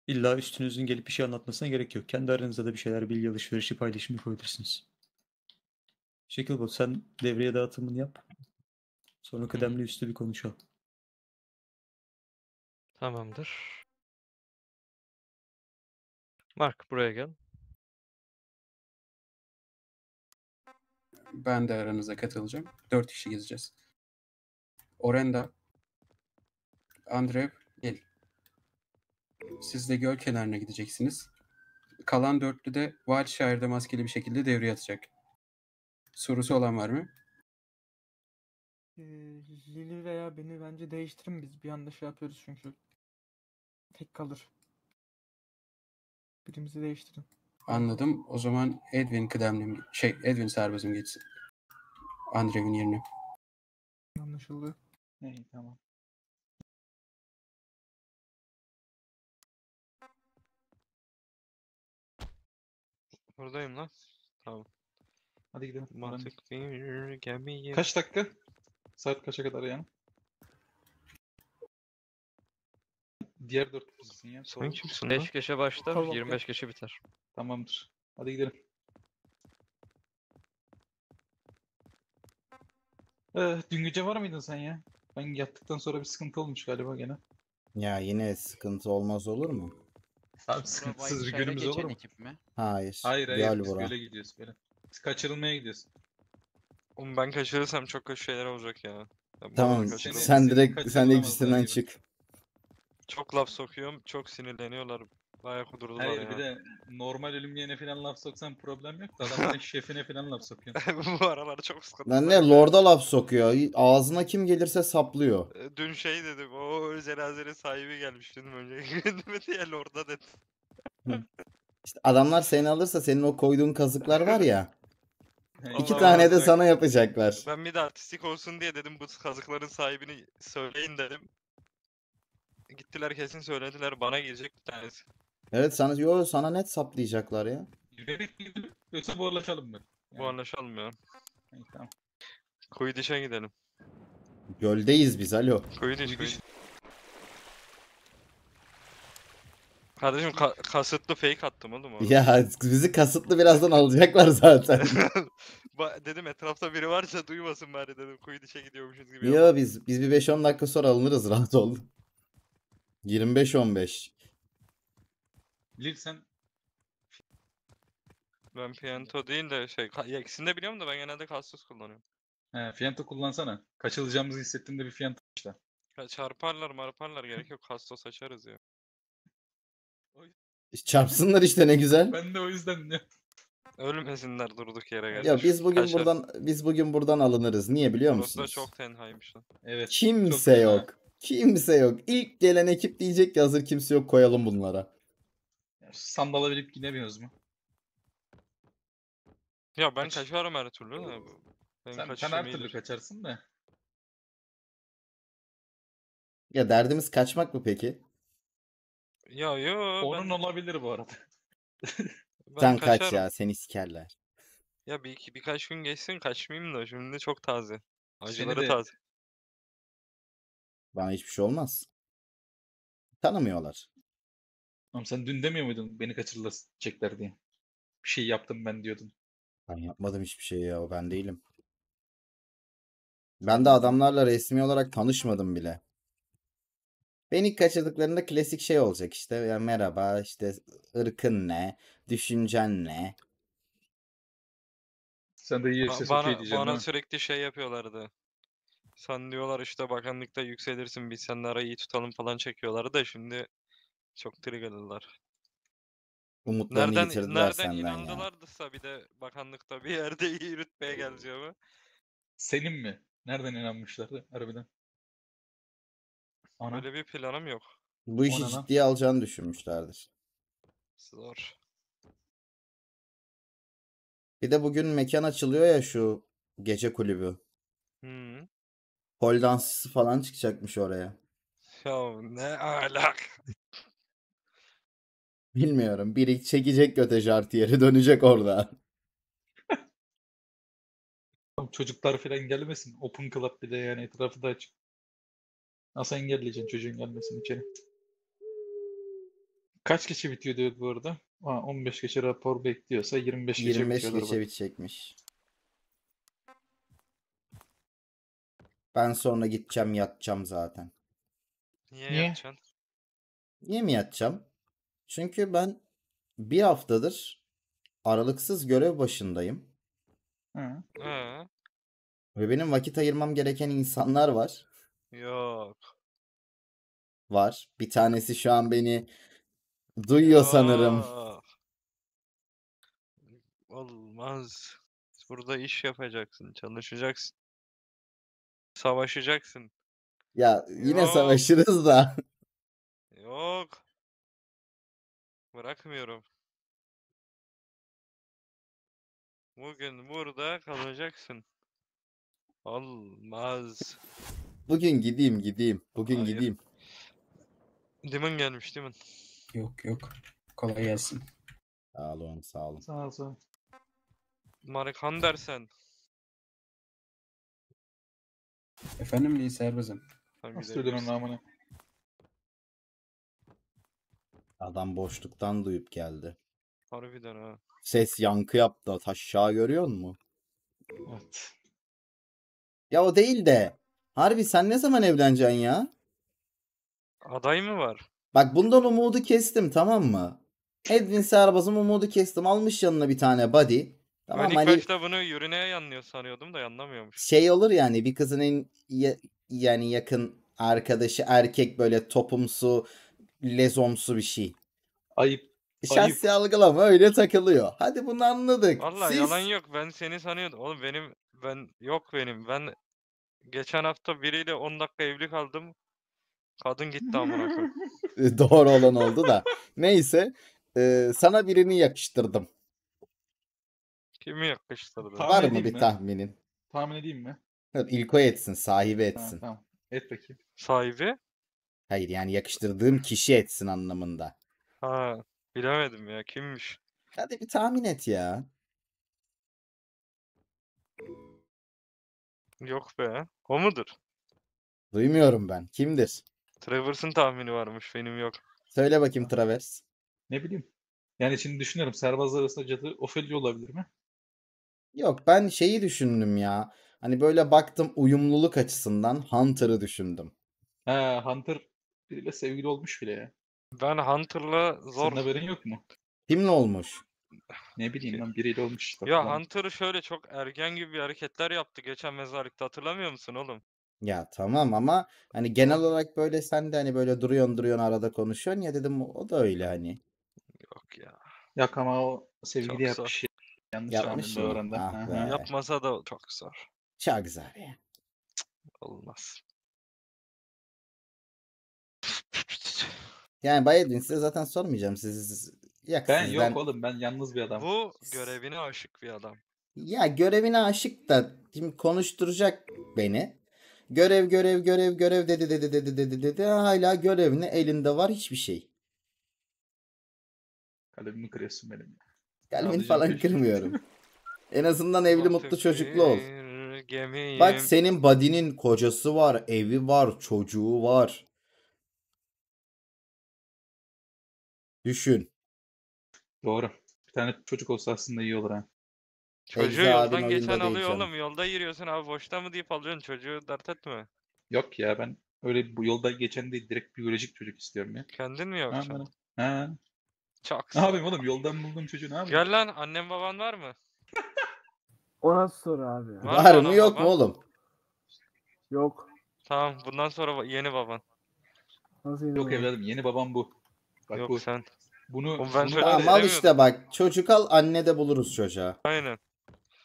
İlla üstünüzün gelip bir şey anlatmasına gerek yok. Kendi aranızda da bir şeyler bilgi alışverişi paylaşımı yapabilirsiniz. Şekilbot sen devreye dağıtımını yap. Sonra kıdemli üstü bir konuşalım. Tamamdır. Mark buraya gel. Ben de aranıza katılacağım. Dört kişi gezeceğiz. Orenda, Andrev, Nil. Siz de göl kenarına gideceksiniz. Kalan dörtlü de Wildshire'da maskeli bir şekilde devreye atacak. Sorusu olan var mı? Ee, Lili veya beni bence değiştirin biz bir anda şey yapıyoruz çünkü. Tek kalır. Birimizi değiştirin. Anladım. O zaman Edwin kıdemlim, şey Edwin serbazım geçsin. Andrev'in yerine. Anlaşıldı. İyi tamam. Buradayım lan. Tamam. Hadi gidelim. Mantık bir gemiye. Kaç dakika? Saat kaça kadar yani? Diğer dört kişisin ya. Sen kimsin lan? 5 geçe başlar, Tamam, 25 gel. geçe biter. Tamamdır. Hadi gidelim. Ee, dün gece var mıydın sen ya? Ben yattıktan sonra bir sıkıntı olmuş galiba gene. Ya yine sıkıntı olmaz olur mu? Abi sıkıntısız bir günümüz olur mu? Hayır. Hayır hayır Gel biz bura. göle gidiyoruz böyle. Biz kaçırılmaya gidiyoruz. Oğlum ben kaçırırsam çok kötü şeyler olacak ya. Bu Tamam sen direkt sen de kaçırılamazlar ikisinden gibi. çık. Çok laf sokuyorum. Çok sinirleniyorlar. Bayağı kudurdular Hayır ya. bir de normal ölümlüyene falan laf soksan problem yok da adamların şefine falan laf sokuyorsun. bu aralar çok sıkıntı. Lan ne Lord'a laf sokuyor. Ağzına kim gelirse saplıyor. E, Dün şey dedim. O cenazenin sahibi gelmiş dün önceki gün demedi ya orada dedi. İşte adamlar seni alırsa senin o koyduğun kazıklar var ya. iki Allah tane de Allah. sana yapacaklar. Ben bir de artistik olsun diye dedim bu kazıkların sahibini söyleyin dedim. Gittiler kesin söylediler bana gelecek bir tanesi. Evet sana yo sana net saplayacaklar ya. Yürüyerek mi gidelim yoksa buharlaşalım mı? Bu anlaşalım ya. İyi, tamam. Koyu dişe gidelim. Göldeyiz biz alo. Koyu diş koyu. Kardeşim ka- kasıtlı fake attım oğlum onu. Ya bizi kasıtlı birazdan alacaklar zaten. Ba- dedim etrafta biri varsa duymasın bari dedim. Koyu dişe gidiyormuşuz gibi. Yo biz biz bir 5-10 dakika sonra alınırız rahat ol. 25-15. Lil sen Ben Pianto değil de şey ka- ya ikisini de biliyorum da ben genelde kassız kullanıyorum. he, Fiyanto kullansana. Kaçılacağımızı hissettiğimde bir Fiyanto işte. Ya çarparlar marparlar gerek yok kastos açarız ya. Çarpsınlar işte ne güzel. Ben de o yüzden ne? Ölmesinler durduk yere Ya kardeşim. biz bugün Kaçar. buradan biz bugün buradan alınırız. Niye biliyor Burası da musunuz? çok tenhaymış lan. Evet. Kimse yok. Kimse yok. İlk gelen ekip diyecek ki hazır kimse yok koyalım bunlara. Sandala binip gidemiyoruz mu? Ya ben Kaç- kaçarım her türlü de. Benim Sen, sen kaçışım her türlü iyidir. kaçarsın da. Ya derdimiz kaçmak mı peki? Ya yo Onun ben, olabilir bu arada. ben Sen kaç kaçarım. ya seni sikerler. Ya bir birkaç gün geçsin kaçmayayım da şimdi çok taze. Acıları de taze. Bana hiçbir şey olmaz. Tanımıyorlar. Oğlum sen dün demiyor muydun beni kaçırılacaklar diye? Bir şey yaptım ben diyordun. Ben yapmadım hiçbir şey ya. Ben değilim. Ben de adamlarla resmi olarak tanışmadım bile. Beni kaçırdıklarında klasik şey olacak işte. Ya merhaba işte ırkın ne? Düşüncen ne? Sen de Ba- YFS bana diyeceksin bana değil mi? sürekli şey yapıyorlardı. Sen diyorlar işte bakanlıkta yükselirsin biz seninle arayı iyi tutalım falan çekiyorlardı da şimdi çok triggerlılar. Umutlarını Nereden yitirdiler nereden senden ya. inandılarsa bir de bakanlıkta bir yerde iyi rütbeye geleceğime. Senin mi? Nereden inanmışlardı harbiden? Ana. Öyle bir planım yok. Bu işi O ne lan? ciddiye alacağını düşünmüşlerdir. Zor. Bir de bugün mekan açılıyor ya şu gece kulübü. Hı. Pol dansçısı falan çıkacakmış oraya. Ya ne alak. Bilmiyorum. Biri çekecek göte jartiyeri dönecek orada. Çocuklar falan gelmesin. Open club bir de yani etrafı da açık. Nasıl engelleyeceksin çocuğun gelmesini içeri? Kaç geçe bitiyor diyor bu arada? Aa, 15 geçe rapor bekliyorsa 25 geçe 25 bitiyordur geçe bak. bitecekmiş. Ben sonra gideceğim yatacağım zaten. Niye, Niye? yapacaksın? Niye mi yatacağım? Çünkü ben bir haftadır aralıksız görev başındayım. Hı. He. Ve benim vakit ayırmam gereken insanlar var. Yok. Var. Bir tanesi şu an beni duyuyor sanırım. Yok. Olmaz. Burada iş yapacaksın, çalışacaksın. Savaşacaksın. Ya yine Yok. savaşırız da. Yok. Bırakmıyorum. Bugün burada kalacaksın. Olmaz. Bugün gideyim gideyim. Bugün Hayır. gideyim. Dimon gelmiş Dimon. Yok yok. Kolay gelsin. Sağ olun sağ olun. Sağ ol sağ ol. Efendim değil serbazım. Sen Nasıl onun? Adam boşluktan duyup geldi. Harbiden ha. Ses yankı yaptı. Taşağı görüyor musun? Evet. Ya o değil de. Harbi sen ne zaman evleneceksin ya? Aday mı var? Bak bundan umudu kestim tamam mı? Edwin Serbaz'ın umudu kestim. Almış yanına bir tane body. Tamam ben ilk hani başta bunu yürüneye yanlıyor sanıyordum da yanlamıyormuş. şey olur yani bir kızın en ya- yani yakın arkadaşı erkek böyle topumsu lezomsu bir şey. Ayıp. Şahsi algılama öyle takılıyor. Hadi bunu anladık. Vallahi Siz yalan yok. Ben seni sanıyordum. Oğlum benim ben yok benim. Ben geçen hafta biriyle 10 dakika evli kaldım. Kadın gitti amına koyayım. doğru olan oldu da. Neyse. e, sana birini yakıştırdım. Kimi yakıştırdı? Tahmin Var mı edeyim bir mi? tahminin? Tahmin edeyim mi? Evet, İlko etsin, sahibi Tamam etsin. tamam. Et bakayım. Sahibi? Hayır yani yakıştırdığım kişi etsin anlamında. Ha, bilemedim ya. Kimmiş? Hadi bir tahmin et ya. Yok be. O mudur? Duymuyorum ben. Kimdir? Travers'ın tahmini varmış. Benim yok. Söyle bakayım Travers. Ne bileyim. Yani şimdi düşünüyorum. Serbazlar arasında cadı Ophelia olabilir mi? Yok ben şeyi düşündüm ya. Hani böyle baktım uyumluluk açısından Hunter'ı düşündüm. He Hunter biriyle sevgili olmuş bile ya. Ben Hunter'la zor... Senin haberin yok mu? Kimle olmuş? Ne bileyim ben biriyle olmuş işte. Ya hatırlamıyorum. Hunter şöyle çok ergen gibi hareketler yaptı geçen mezarlıkta hatırlamıyor musun oğlum? Ya tamam ama hani genel olarak böyle sen de hani böyle duruyorsun duruyorsun arada konuşuyorsun ya dedim o da öyle hani. Yok ya. Yok ama o sevgili Çok zor. yapmış. Ya. Yanlış Yapmış anında mı? öğrendi. Ah be. Yapmasa da çok zor. Çok güzel ya. Olmaz. Yani Bay Edwin size zaten sormayacağım. Siz yak Ben sizden. yok oğlum ben yalnız bir adam. Bu görevine aşık bir adam. Ya görevine aşık da şimdi konuşturacak beni. Görev görev görev görev dedi dedi dedi dedi dedi. Hala görev ne elinde var hiçbir şey. Kalemimi kırıyorsun benim. Kalbini falan kırmıyorum. En azından evli mutlu çocuklu ol. Gemiyim. Bak senin buddy'nin kocası var, evi var, çocuğu var. Düşün. Doğru. Bir tane çocuk olsa aslında iyi olur ha. Çocuğu Egze abin yoldan geçen alıyor canım. oğlum. Yolda yürüyorsun abi boşta mı deyip alıyorsun çocuğu dert etme. Yok ya ben öyle bu yolda geçen değil direkt biyolojik çocuk istiyorum ya. Kendin mi Ha, yapacaksın? bana- ha. Çok Ne yapayım oğlum yoldan buldum çocuğu ne yapayım? Gel lan annem baban var mı? O nasıl soru abi? Var Var mı anan yok mu baban? oğlum? Yok. Tamam bundan sonra ba- yeni baban. Nasıl yeni Yok baba? evladım yeni babam bu. Bak Yok bu. sen. Bunu, Oğlum ben bunu- şöyle Tamam al işte bak. Çocuk al anne de buluruz çocuğa. Aynen.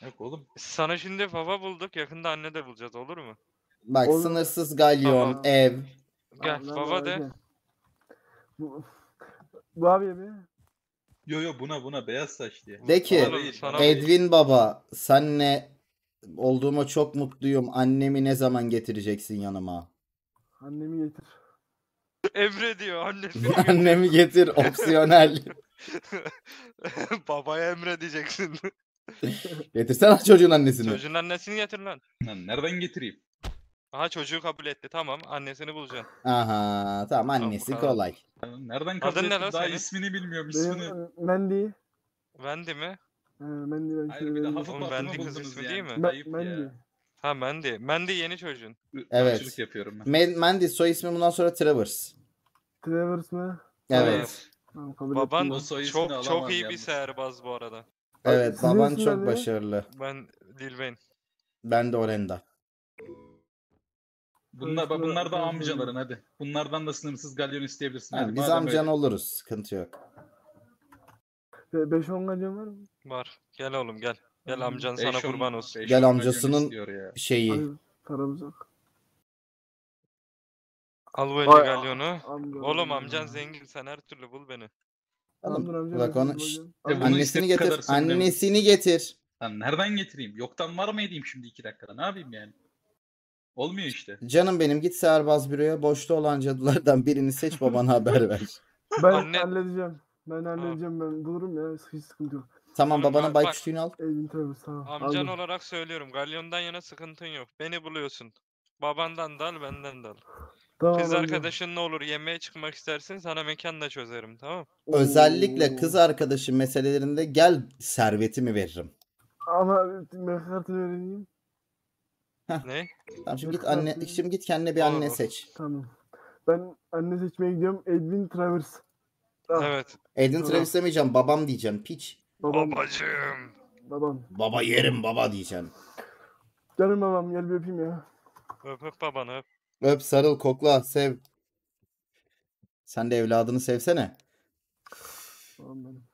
Yok oğlum. Sana şimdi baba bulduk yakında anne de bulacağız olur mu? Bak Olur. sınırsız galyon, Tamam. ev. Gel Allah baba Allah, de. gel. Bu, bu abiye mi? Yo yo buna buna beyaz saçlı ya. De ki sana- Edwin baba senle olduğuma çok mutluyum. Annemi ne zaman getireceksin yanıma? Annemi getir. Emre diyor annesini Annemi getir opsiyonel. Babaya Emre diyeceksin. Getirsene çocuğun annesini. Çocuğun annesini getir lan. Lan nereden getireyim? Aha çocuğu kabul etti tamam annesini bulacaksın. Aha tamam bu annesi kadar. kolay. Nereden Adın kabul ne ettim? lan Daha senin? ismini bilmiyorum Benim ismini. e, Mendy. Mi? He, Mendy ben Hayır bir de Mendy. hafif Oğlum, batımı Vendi kız buldunuz ismi yani. değil mi? Ayıp Mendy. ya. Ha Mendi. Mendi yeni çocuğun. Evet. Irkçılık yapıyorum ben. Mandy soy ismi bundan sonra Travers. Travers mı? Evet. Tamam, kabul Baban ettim O ben. soy ismini çok çok iyi bir yalnız. seherbaz bu arada. Evet Sizin baban çok ne? başarılı. Ben Lil Wayne. Ben de Orenda. Bunlar, bunlar da amcaların hadi. Bunlardan da sınırsız galyon isteyebilirsin. Ha, hadi. biz madem amcan öyle. oluruz. Sıkıntı yok. 5-10 galyon var mı? Var. Gel oğlum gel. Gel amcan sana Beş on- kurban olsun. Gel galyon amcasının istiyor ya. şeyi. Hayır, paramız yok. Al bu Vay, eli galyonu. amca, Oğlum amca. amcan zengin sen her türlü bul beni. Oğlum, amca, bak ben onu Şşt, bunu annesini istediği getir. kadar. Annesini getir. Lan nereden getireyim? Yoktan var mı edeyim şimdi iki dakikada? Ne yapayım yani? Olmuyor işte. Canım benim git seherbaz büroya boşta olan cadılardan birini seç babana haber ver. Ben Anne- halledeceğim. Ben halledeceğim ben bulurum ya hiç sıkıntı yok. Tamam Oğlum babanın bak- baykuş tüyünü al. Elin Travers tamam. Amcan aldım. olarak söylüyorum. Galyondan yana sıkıntın yok. Beni buluyorsun. Babandan da al benden de al. Tamam Kız amca. arkadaşın ne olur yemeğe çıkmak istersin sana mekan da çözerim tamam Özellikle kız arkadaşı meselelerinde gel servetimi veririm. Ama ben kartını öğreneyim. Ne? Tamam şimdi git anne şimdi git kendine bir Olur, anne seç. Tamam. Ben anne seçmeye gidiyorum. Edwin Travers. Ah, Evet. Edin Tamam. Travis demeyeceğim babam diyeceksin piç. Babam. Babacığım. Babam. Baba yerim baba diyeceksin. Canım babam gel bir öpeyim ya. Öp öp babanı öp. Öp sarıl kokla sev. Sen de evladını sevsene. Babam benim.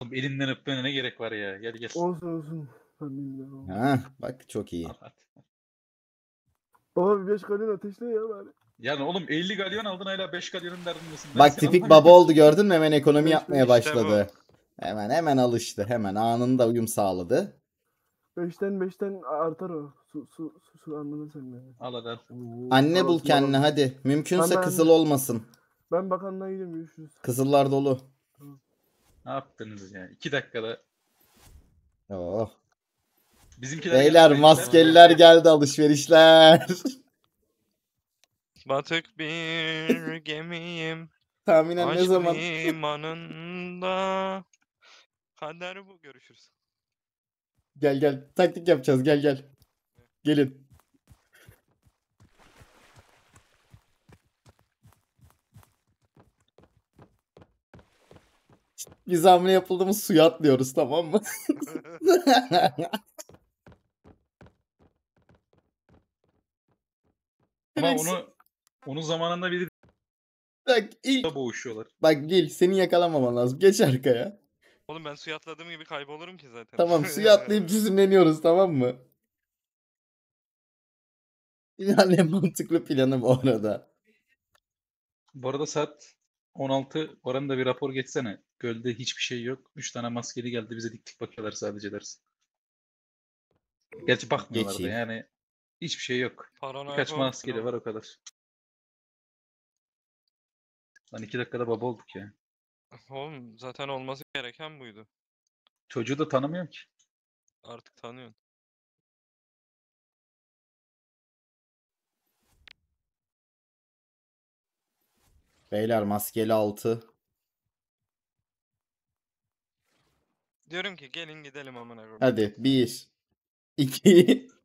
Oğlum elinden öpmene ne gerek var ya? Gel gel. Olsun olsun. Ben. Ha, bak çok iyi. Baba bir beş galyon ateşle ya bari. Yani oğlum 50 galyon aldın hala 5 galyonun derdindesin. Ben Bak tipik baba oldu gördün mü? Hemen ekonomi yapmaya başladı. Hemen hemen alıştı. Hemen anında uyum sağladı. Beşten beşten artar o. Su su su, su anladın sen ya. Al hadi Anne bul kendine hadi. Mümkünse Tamam. kızıl olmasın. Ben bakanlığa gidiyorum görüşürüz. Kızıllar dolu. Ne yaptınız ya? 2 dakikada. Oh. Bizimkiler Beyler geldi, maskeliler geldi alışverişler. Batık bir gemiyim. Tahminen ne zaman? limanında. Kader bu. Görüşürüz. Gel gel. Taktik yapacağız gel gel. Gelin. Biz hamle yapıldığımız suya atlıyoruz tamam mı? Ama onu onu zamanında biri Bak ilk da boğuşuyorlar. bak Lil seni yakalamaman lazım. Geç arkaya. Oğlum ben suya atladığım gibi kaybolurum ki zaten. Tamam suya atlayıp çizimleniyoruz tamam mı? Yani en mantıklı planı bu arada. Bu arada saat 16 oranında bir rapor geçsene. Gölde hiçbir şey yok. 3 tane maskeli geldi bize dik dik bakıyorlar sadece dersin. Gerçi bakmıyorlar da Geçeyim. yani hiçbir şey yok. Paranoyak Birkaç maskeli var o kadar. Lan iki dakikada baba olduk ya. Oğlum zaten olması gereken buydu. Çocuğu da tanımıyorum ki. Artık tanıyorsun. Beyler maskeli 6. Diyorum ki gelin gidelim amına koyayım. Hadi 1 2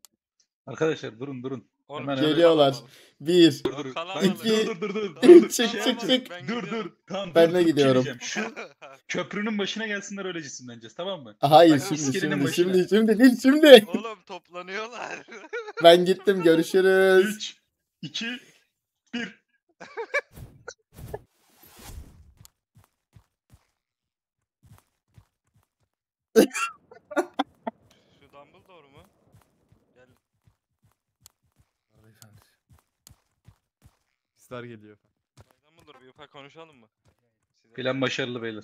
Arkadaşlar durun durun. Oğlum, Hemen hemen. Geliyorlar. 1 Dur dur. Kalan Lan 2 dur dur dur dur. Çık, dur. çık, Şey çık, çık. Ben Dur gidiyorum. dur. Tamam Ben de dur. Bir şey gidiyorum. diyeceğim. Şu köprünün başına gelsinler öyle cisimleneceğiz tamam mı? Hayır Bak, şimdi şimdi başına. şimdi şimdi değil şimdi. Oğlum toplanıyorlar. Ben gittim görüşürüz. 3 2 1 Şu Dumbledore mu? Gel. Hisler geliyor. Bay Dumbledore bir ufak konuşalım mı? Size. Plan başarılı beyler.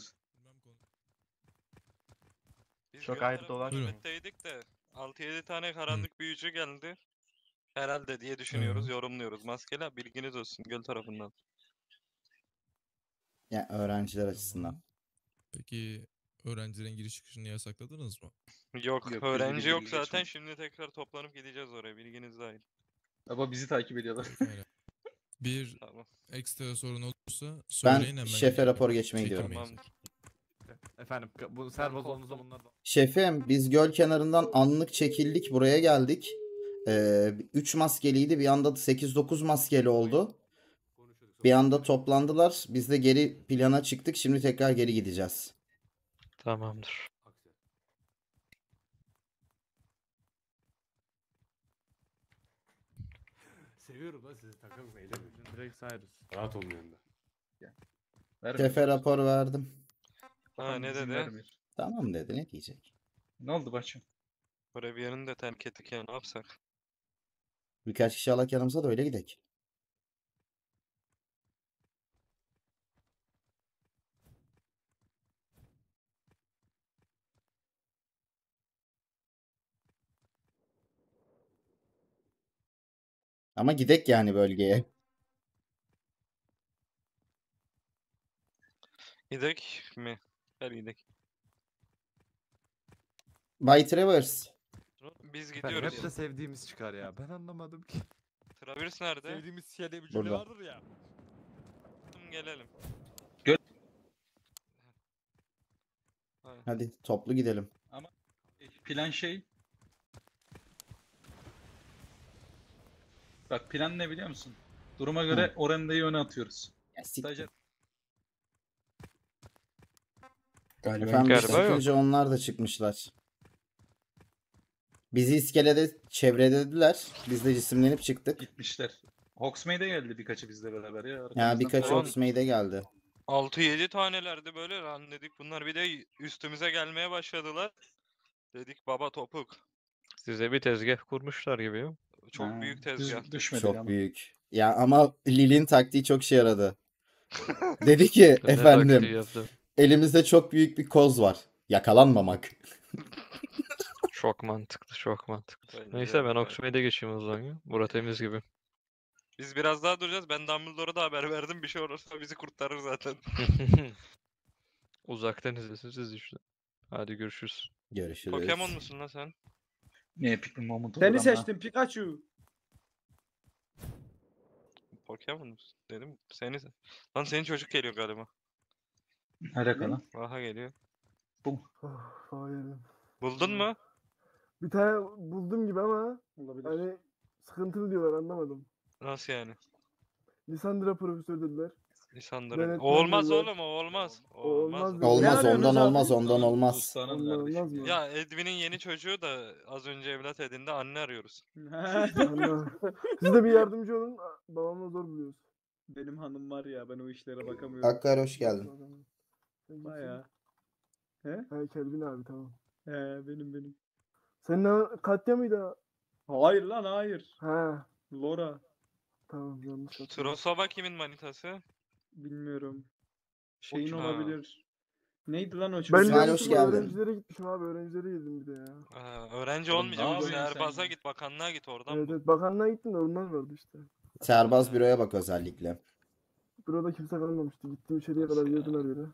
Biz Çok ayrı tarafında dolaşmayın. nöbetteydik de 6-7 tane karanlık büyücü geldi. Herhalde diye düşünüyoruz, yorumluyoruz. Maskeli bilginiz olsun göl tarafından. Ya öğrenciler açısından. Peki öğrencilerin giriş çıkışını yasakladınız mı? Yok, Yok, öğrenci bilgi yok bilgi zaten. geçmedi. Şimdi tekrar toplanıp gideceğiz oraya. Bilginiz dahil. Ama bizi takip ediyorlar. Bir Tamam. ekstra sorun olursa Ben söyleyin hemen şefe rapor geçmeye gidiyorum. Çekinmeyin. Efendim ka- bu serbest olduğunuzda bunlar da... Şefim biz göl kenarından anlık çekildik buraya geldik. 3 maskeliydi bir anda 8-9 maskeli oldu. Bir anda toplandılar. Biz de geri plana çıktık. Şimdi tekrar geri gideceğiz. Tamamdır. Seviyorum lan sizi. Direkt sayarız. Rahat olun yanında. Vermiyor. Şefe rapor verdim. Ha ne dedi? vermiyor. Tamam dedi ne diyecek? Ne oldu başım? Buraya bir yerini de terk ettik ya ne yapsak? Birkaç kişi alak yanımıza da öyle gidek. Ama gidek yani bölgeye. Gidek mi? Gel gidek. Bay Travers. Biz Efendim, gidiyoruz. hep de sevdiğimiz çıkar ya. Ben anlamadım ki. Travers nerede? Sevdiğimiz şeyde bir cümle Burada. vardır ya. Gelelim. Gö- Ha, Hadi toplu gidelim. Plan şey. Bak plan ne biliyor musun? Duruma göre Orenda'yı öne atıyoruz. Ya siktir. Sadece Galiba Efendim biz Galiba yok. çıkınca onlar da çıkmışlar. Bizi iskelede çevrelediler. Biz de cisimlenip çıktık. gitmişler. Hogsmeade geldi birkaçı bizle beraber ya. Ya birkaç falan. Oxmade'e geldi. 6-7 tanelerdi böyle lan dedik. Bunlar bir de üstümüze gelmeye başladılar. Dedik baba topuk. Size bir tezgah kurmuşlar gibi ya. Çok Ha, büyük biz tezgah. düşmedik Çok ama. büyük. Ya ama Lil'in taktiği çok işe yaradı. Dedi ki Ne taktiği efendim yaptı? Elimizde çok büyük bir koz var. Yakalanmamak. Çok mantıklı, çok mantıklı. Bence Neyse ben. Oxmade'e geçeyim o zaman ya. Bura temiz gibi. Biz biraz daha duracağız. Ben Dumbledore'a da haber verdim. Bir şey olursa bizi kurtarır zaten. Uzaktan izlesin siz işte. Hadi görüşürüz. Görüşürüz. Pokemon musun lan sen? Ne olur Seni seçtim Pikachu. Pokemon musun? Dedim. Seni se- Lan senin çocuk geliyor galiba. Alakalı? Aha geliyor. Oh, hayır. Buldun mu? Bir tane buldum gibi ama Olabilir. hani sıkıntılı diyorlar anlamadım. Nasıl yani? Lisandra profesör dediler. Yönetmen O olmaz diyorlar. oğlum o olmaz. O olmaz. olmaz. Olmaz ondan olmaz ondan olmaz. Ustanın kardeşim. olmaz mı? Ya Edwin'in yeni çocuğu da az önce evlat edindi. Anne arıyoruz. Anladım. Siz de bir yardımcı olun. Babamla zor buluyoruz. Benim hanım var ya ben o işlere bakamıyorum. Hakkari hoş geldin. Sen kimsin? Baya. He? Ha Kelvin abi tamam. He benim benim. Senin Katya mıydı? Hayır lan hayır. Ha Laura. tamam yanlış hatırladım. Trosova kimin manitası? Bilmiyorum. Şeyin? Ha. olabilir. Neydi lan o Ben çocuk? İsmail, yanlışlıkla hoş geldin. öğrencilere gitmişim abi. Öğrencilere girdim bir de ya. Aa, öğrenci Oğlum ne olmayacak. yapıyorsun sen Seherbaza ya? git, bakanlığa git oradan. Evet bul. evet. Bakanlığa gittim de ondan vardı işte. Serbaz büroya bak özellikle. Burada kimse kalmamıştı. Gittim içeriye kadar girdim her yere.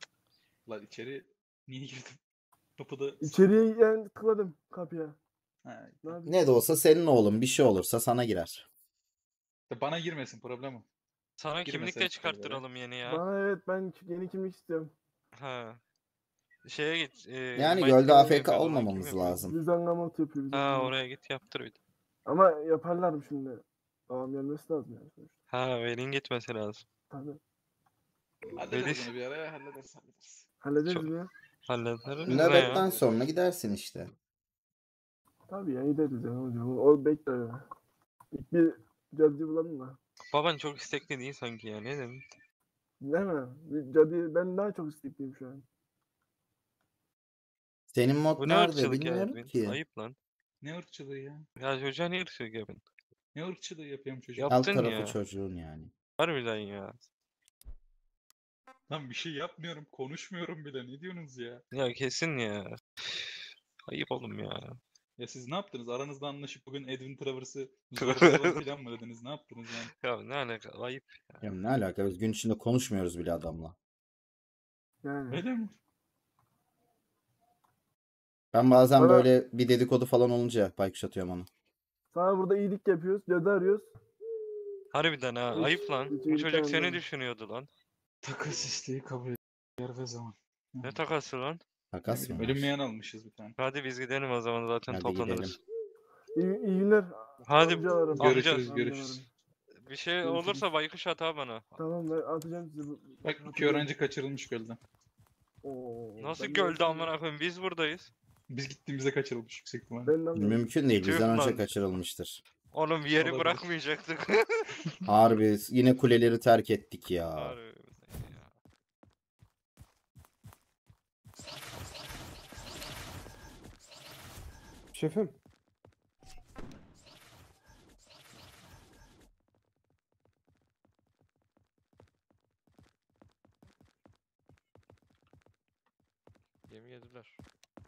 Lan içeri niye girdim? Kapıda İçeriye yani tıkladım kapıya. Ha, Ne yapayım? Ne de olsa senin oğlun bir şey olursa sana girer. işte bana girmesin problem o. Sana kimlik Girmese de içeri çıkarttıralım yeni ya. Bana evet ben yeni kimlik istiyorum. Ha. Şeye git. E, Yani gölde AFK olmamamız lazım. Biz angamat yapıyor. Biz Ha oraya git yaptır bir de. Ama yaparlar mı şimdi? Tamam gelmesi lazım yani sonuçta. Ha velin gitmesi lazım. Tabii. Hallederiz bir ara hallederiz hallederiz. Hallederiz Çok- ya. Hallederiz de Nöbetten ya. sonra gidersin işte. Tabii ya gideriz ya. O bekle ya. İlk bir caddeci bulalım da. Baban çok istekli değil sanki ya. Ne demek? Değil mi? Bir caddeci ben daha çok istekliyim şu an. Senin mod Bu ne nerede ırkçılık ya bilmiyorum Edwin? ki. Ayıp lan. Ne ırkçılığı ya? Ya çocuğa niye ırkçılık yapın? Ne ırkçılığı yapıyorum çocuğa? Alt Yaptın tarafı ya. çocuğun yani. Harbiden ya. Lan bir şey yapmıyorum, konuşmuyorum bile. Ne diyorsunuz ya? Ya kesin ya. Ayıp oğlum ya. Ya siz ne yaptınız? Aranızda anlaşıp bugün Edwin Travers'ı zorbalayalım falan mı dediniz? Ne yaptınız yani? Ya ne alaka? Ayıp. Ya ne alaka biz gün içinde konuşmuyoruz bile adamla. Yani. Öyle mi? Ben bazen Bana- böyle bir dedikodu falan olunca baykuş atıyorum onu. Sana burada iyilik yapıyoruz. Cadı arıyoruz. Harbiden ha. Ayıp lan. Bu çocuk seni düşünüyordu lan. Takas isteği kabul yer ve zaman. Ne takası lan? Takas mı? var? Ölümleyen almışız bir tane. Hadi biz gidelim o zaman zaten Hadi toplanırız. İyi, iyi günler. Hadi Amcalarım. Görüşürüz, amca. görüşürüz. Bir şey Görüşürüz. olursa baykuş at ha bana. Tamam ben atacağım size. bu- Bak iki öğrenci kaçırılmış gölden. Oo, Nasıl ben de gölde amına koyayım? Biz buradayız. Biz gittiğimizde kaçırılmış yüksek ihtimalle. Ben de. Mümkün değil. Tüh Bizden önce lan. kaçırılmıştır. Oğlum yeri Olabilir. bırakmayacaktık. Harbi yine kuleleri terk ettik ya. Harbi ya. Şefim. Gemi yediler.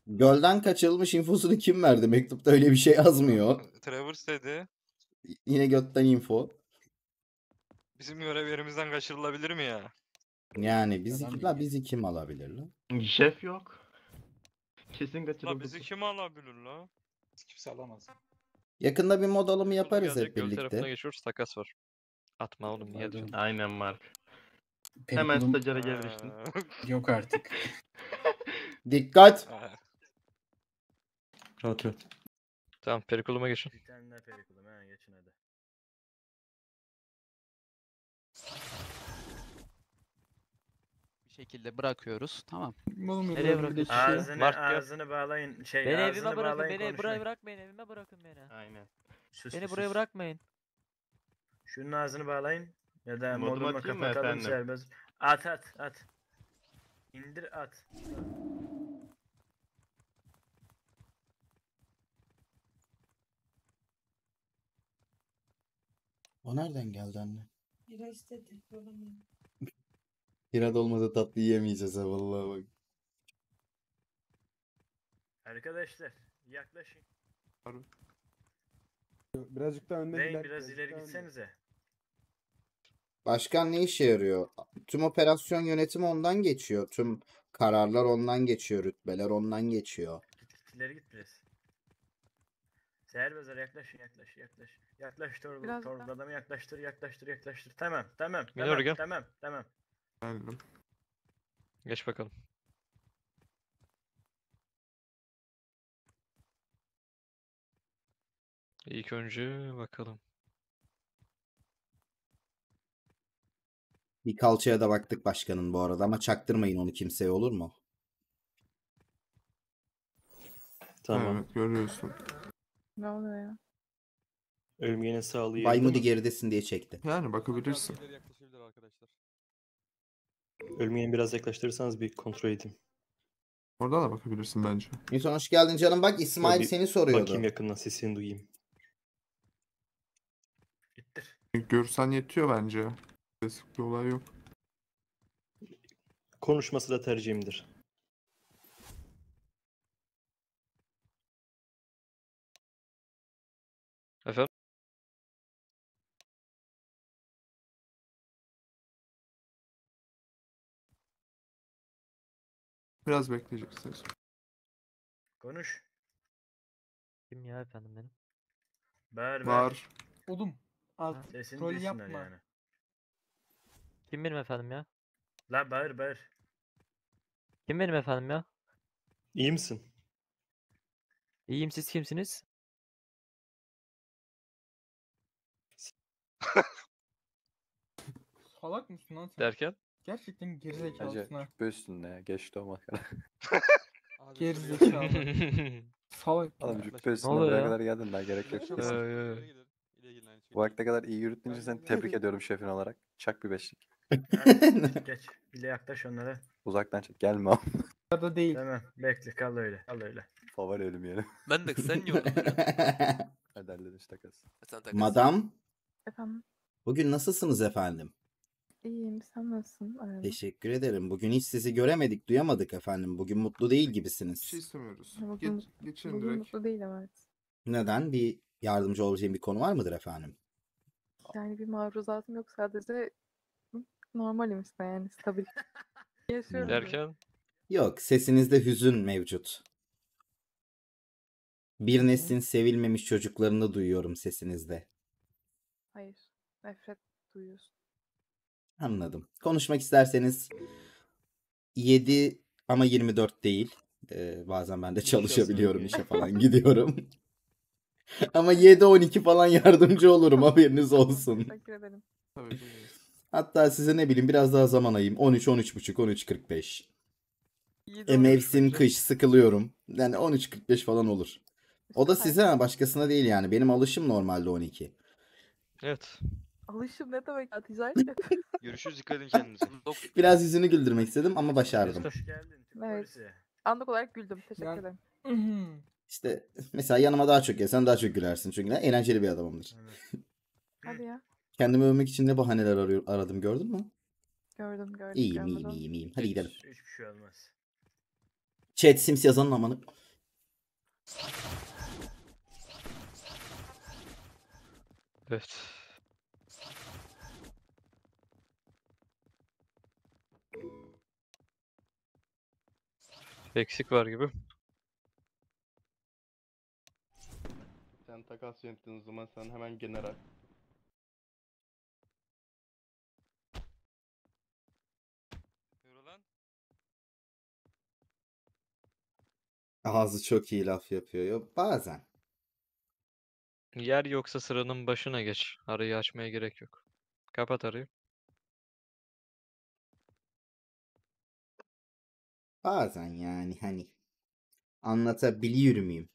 Gölden kaçırılmış infosunu kim verdi? Mektupta öyle bir şey yazmıyor. Travers dedi. Yine götten info. Bizim görev yerimizden kaçırılabilir mi ya? Yani bizi, Yalan la bilgi. bizi kim alabilir lan? Şef yok. Kesin La kaçırıldı. bizi kim alabilir la? Kimse alamaz. Yakında bir mod alımı yaparız hep göl tarafına birlikte. geçiyoruz takas var. Atma oğlum niye diyorsun? Aynen Mark. Hemen Perikulum stajyere gelmiştin. Ha. yok artık. Dikkat! Ha. Rahat rahat. Tamam perikuluma geçin. Bir tane daha perikulum hemen geçin hadi. Şekilde bırakıyoruz. Tamam. Oğlum Nereye bırakıyorsun? Ağzını, Mark ağzını bağlayın. Şey, Beni ağzını evime bırakın. Beni buraya konuşmayın. bırakmayın. Evime bırakın beni. Aynen. Sus, Beni sus, buraya bırakmayın. Şunun ağzını bağlayın. Ya da Modumu modumu kapatalım serbest. At at at. İndir at. O nereden geldi anne? Bira istedi. Yollamayın. Pirad olmadı tatlı yiyemeyeceğiz ha vallahi bak. Arkadaşlar yaklaşın. Birazcık daha önden Bey biraz ileri gitsenize. Başkan ne işe yarıyor? Tüm operasyon yönetimi ondan geçiyor. Tüm kararlar ondan geçiyor. Rütbeler ondan geçiyor. Git, ileri git biraz. Serbazar yaklaşın yaklaş yaklaş. Yaklaş torba, Biraz torba daha. adamı yaklaştır yaklaştır yaklaştır. Tamam tamam Gel tamam oraya. tamam tamam. Geç bakalım. İlk önce bakalım. Bir kalçaya da baktık başkanın bu arada ama çaktırmayın onu kimseye olur mu? Tamam. Evet görüyorsun. Ne oluyor ya? Ölümgenin sağlığı yerinde Baymudi mi? geridesin diye çekti. Yani bakabilirsin. Ölümgeni biraz yaklaştırırsanız bir kontrol edeyim. Orada da bakabilirsin bence. Newton hoş geldin canım. Bak İsmail seni soruyordu. Bakayım yakından sesini duyayım. İttir. Görsen yetiyor bence. Klasik bir olay yok. Konuşması da tercihimdir. Biraz bekleyeceksiniz. Konuş. Kim ya efendim benim? Bağır Bağır. Oğlum al Sesini rol duysunlar yapma. yani. Kim benim efendim ya? La bağır bağır. Kim benim efendim ya? İyi misin? İyiyim siz kimsiniz? Salak mısın lan sen? Derken? Gerçekten gerizekalısın ha. Cübbe üstünde ya. Geçti o makara. Gerizekalı. Salak. Oğlum ya. cübbe üstünde oluyor buraya ya? kadar geldin daha gerek yok. Bu vakte kadar iyi yürüttüğün için seni tebrik ediyorum şefin olarak. Çak bir beşlik. Geç. Bile yaklaş onlara. Uzaktan çek. Gelme oğlum. Ya da değil. Tamam bekle kal öyle. Kal öyle. Favori ölüm yerim. Ben de sen niye oldun halledin takas. Sen. Madam, Efendim, bugün nasılsınız efendim? İyiyim. Sen nasılsın? Arada. Teşekkür ederim. Bugün hiç sizi göremedik, duyamadık efendim. Bugün mutlu değil Bir gibisiniz. şey istemiyoruz. Bugün, Geç, geçin bugün direkt. mutlu değil evet. Neden? Bir yardımcı olabileceğim bir konu var mıdır efendim? Yani bir maruzatım yok sadece normalim işte yani stabil. Yaşıyorum. Derken? Yok, sesinizde hüzün mevcut. Bir neslin sevilmemiş çocuklarını duyuyorum sesinizde. Hayır. Nefret duyuyorsun. Anladım. Konuşmak isterseniz 7 ama 24 değil. Ee, bazen ben de çalışabiliyorum işe falan gidiyorum. ama 7-12 falan yardımcı olurum haberiniz olsun. Teşekkür ederim. Tabii. Hatta size ne bileyim biraz daha zaman ayayım. 13 13.5 13.45. İyi de E olur mevsim kış sıkılıyorum. Yani 13.45 falan olur. O da size ha başkasına değil yani. Benim alışım normalde 12. Evet. Alışım ne demek ya ticaret. Görüşürüz dikkat edin kendinize. Biraz yüzünü güldürmek istedim ama başardım. Hoş geldin. Türk Evet. polisi. Anlık olarak güldüm. Teşekkür Yani- ederim. İşte mesela yanıma daha çok gelsen daha çok gülersin. Çünkü ben eğlenceli bir adamımdır. Hadi ya. Kendimi övmek için ne bahaneler arıyor, aradım gördün mü? Gördüm gördüm. İyiyim iyiyim görmedim. iyiyim iyiyim. Hadi gidelim. Hiçbir şey olmaz. Chat Sims yazanın amanı. Evet. Eksik var gibi. Sen takas yönettiğin zaman sen hemen general. Ağzı çok iyi laf yapıyor. Yok bazen. Yer yoksa sıranın başına geç. Arayı açmaya gerek yok. Kapat arayı. Bazen yani hani. Anlatabiliyor muyum?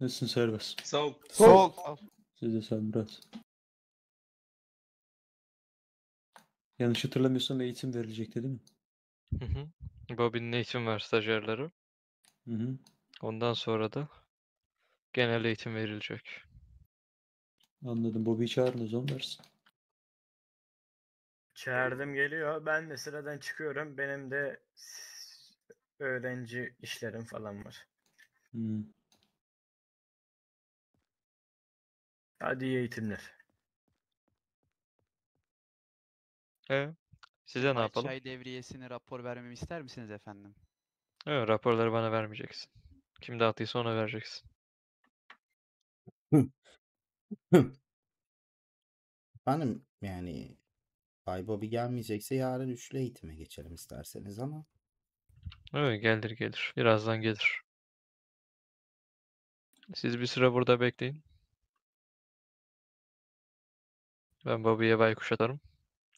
Nasılsın serbest? Sağ ol. Sol. Siz de sen Murat. Yanlış hatırlamıyorsam eğitim verilecekti değil mi? Hı hı. Bobby'nin eğitim var stajyerleri. Hı hı. Ondan sonra da genel eğitim verilecek. Anladım. Bobby'yi çağırın o zaman versin. Çağırdım geliyor. Ben de sıradan çıkıyorum. Benim de öğrenci işlerim falan var. Hı. Hadi iyi eğitimler. E, size ne Ay yapalım? Çay devriyesini rapor vermemi ister misiniz efendim? Evet, raporları bana vermeyeceksin. Kim dağıttıysa ona vereceksin. Efendim yani Bay Bobby gelmeyecekse yarın üçlü eğitime geçelim isterseniz ama. Evet, gelir gelir. Birazdan gelir. Siz bir süre burada bekleyin. Ben Bobby'ye baykuş atarım.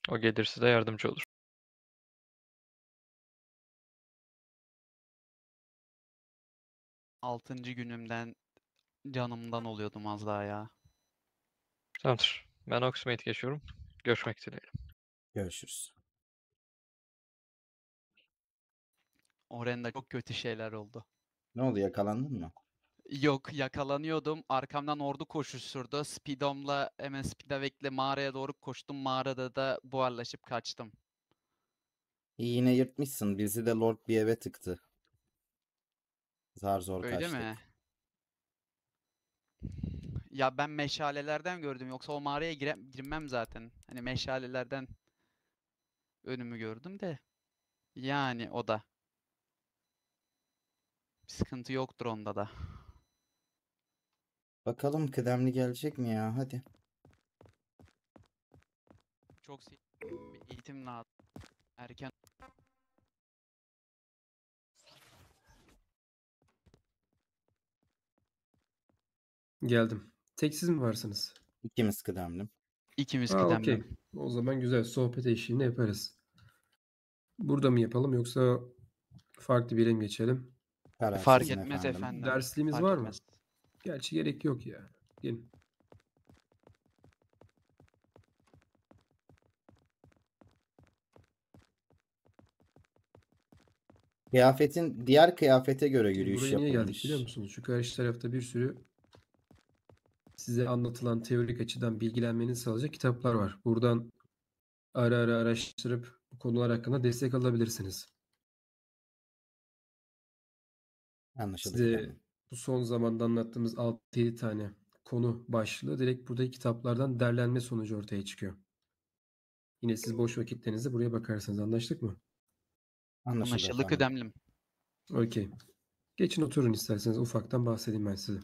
O gelir size yardımcı olur. Altıncı günümden canımdan oluyordum az daha ya. Tamamdır. Ben Oxmate geçiyorum. Görüşmek dileğiyle. Görüşürüz. Orenda çok kötü şeyler oldu. Ne oldu yakalandın mı? Yok yakalanıyordum. Arkamdan ordu koşuşturdu. Speedom'la hemen Speedawek'le mağaraya doğru koştum. Mağarada da buharlaşıp kaçtım. İyi, yine yırtmışsın. Bizi de Lord bir eve tıktı. Zar zor Öyle kaçtık. mi? Ya ben meşalelerden gördüm yoksa o mağaraya gire girmem zaten. Hani meşalelerden önümü gördüm de. Yani o da. Bir sıkıntı yoktur onda da. Bakalım kıdemli gelecek mi ya? Hadi. Çok si- bir eğitim lazım. Erken. Geldim. Tek siz mi varsınız? İkimiz kıdemli. İkimiz Ha, kıdemli. okey. O zaman güzel sohbet eşliğinde yaparız. Burada mı yapalım yoksa farklı bir yere mi geçelim? Karar Fark etmez efendim. Dersliğimiz Fark var etmez. mı? Gerçi gerek yok ya. Gelin. Kıyafetin diğer kıyafete göre yürüyüş buraya niye geldik yapılmış. biliyor musunuz? Şu karşı tarafta bir sürü size anlatılan teorik açıdan bilgilenmeni sağlayacak kitaplar var. Buradan ara ara araştırıp bu konular hakkında destek alabilirsiniz. Anlaşıldı. Size bu son zamanda anlattığımız 6-7 tane konu başlığı direkt buradaki kitaplardan derlenme sonucu ortaya çıkıyor. Yine siz boş vakitlerinizde buraya bakarsınız. Anlaştık mı? Anlaşıldı Anlaşıldı kıdemlim. Okey. Geçin oturun isterseniz. Ufaktan bahsedeyim ben size.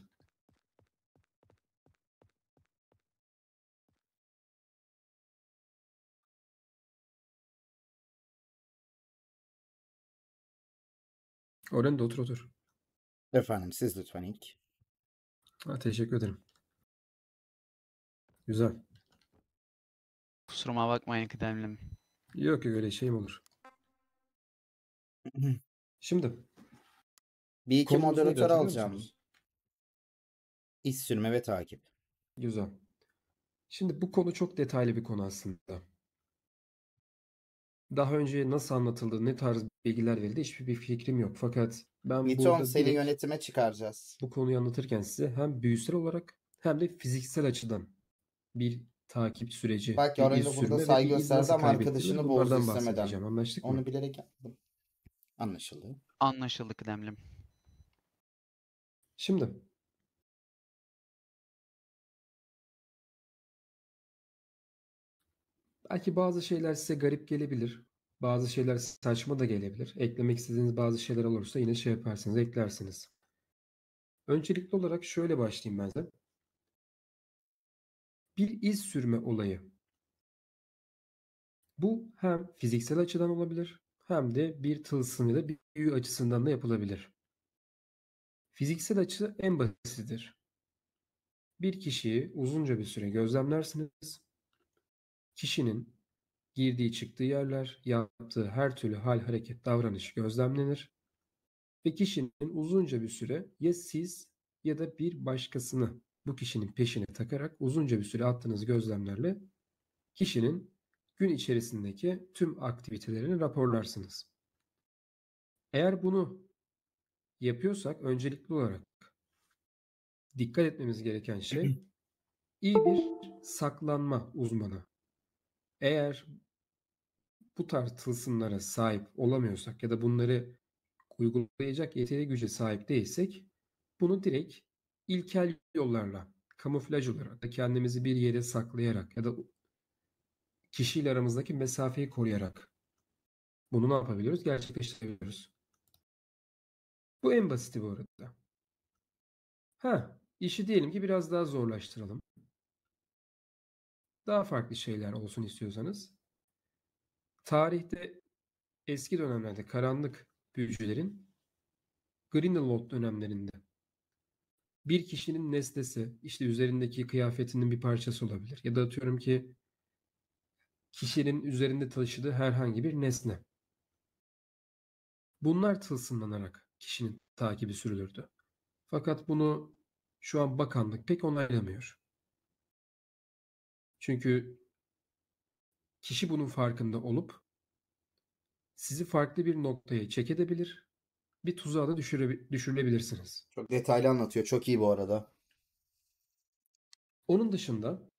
Orada otur otur. Efendim siz lütfen ilk. Ha, teşekkür ederim. Güzel. Kusuruma bakmayın kıdemlim. Yok yok öyle şey mi olur? Şimdi Bir iki konumuz moderatör alacağım. musunuz? İz sürme ve takip. Güzel. Şimdi bu konu çok detaylı bir konu aslında. Daha önce nasıl anlatıldı, ne tarz bilgiler verildi hiçbir bir fikrim yok. Fakat ben Niton burada seni yönetime çıkaracağız. bu konuyu anlatırken size hem büyüsel olarak hem de fiziksel açıdan bir takip süreci, Bak bir ya iz orada burada saygı gösterdi ama arkadaşını bunlardan istemeden. Anlaştık mı? Onu bilerek yaptım. Anlaşıldı. Anlaşıldı kıdemlim. Şimdi belki bazı şeyler size garip gelebilir. Bazı şeyler saçma da gelebilir. Eklemek istediğiniz bazı şeyler olursa yine şey yaparsınız, eklersiniz. Öncelikli olarak şöyle başlayayım ben size. Bir iz sürme olayı. Bu hem fiziksel açıdan olabilir hem de bir tılsım ya da bir büyü açısından da yapılabilir. Fiziksel açı en basitidir. Bir kişiyi uzunca bir süre gözlemlersiniz. Kişinin girdiği çıktığı yerler, yaptığı her türlü hal, hareket, davranış gözlemlenir. Ve kişinin uzunca bir süre ya siz ya da bir başkasını bu kişinin peşine takarak uzunca bir süre attığınız gözlemlerle kişinin gün içerisindeki tüm aktivitelerini raporlarsınız. Eğer bunu yapıyorsak öncelikli olarak dikkat etmemiz gereken şey iyi bir saklanma uzmanı. Eğer bu tarz tılsımlara sahip olamıyorsak ya da bunları uygulayacak yeteri güce sahip değilsek bunu direkt ilkel yollarla kamuflaj olarak da kendimizi bir yere saklayarak ya da kişiyle aramızdaki mesafeyi koruyarak bunu ne yapabiliyoruz? Gerçekleştirebiliyoruz. Bu en basiti bu arada. Ha, işi diyelim ki biraz daha zorlaştıralım. Daha farklı şeyler olsun istiyorsanız. Tarihte eski dönemlerde karanlık büyücülerin Grindelwald dönemlerinde bir kişinin nesnesi, işte üzerindeki kıyafetinin bir parçası olabilir. Ya da atıyorum ki kişinin üzerinde taşıdığı herhangi bir nesne. Bunlar tılsımlanarak kişinin takibi sürülürdü. Fakat bunu şu an bakanlık pek onaylamıyor. Çünkü kişi bunun farkında olup sizi farklı bir noktaya çek edebilir, bir tuzağa da düşüre- düşürülebilirsiniz. Çok detaylı anlatıyor. Çok iyi bu arada. Onun dışında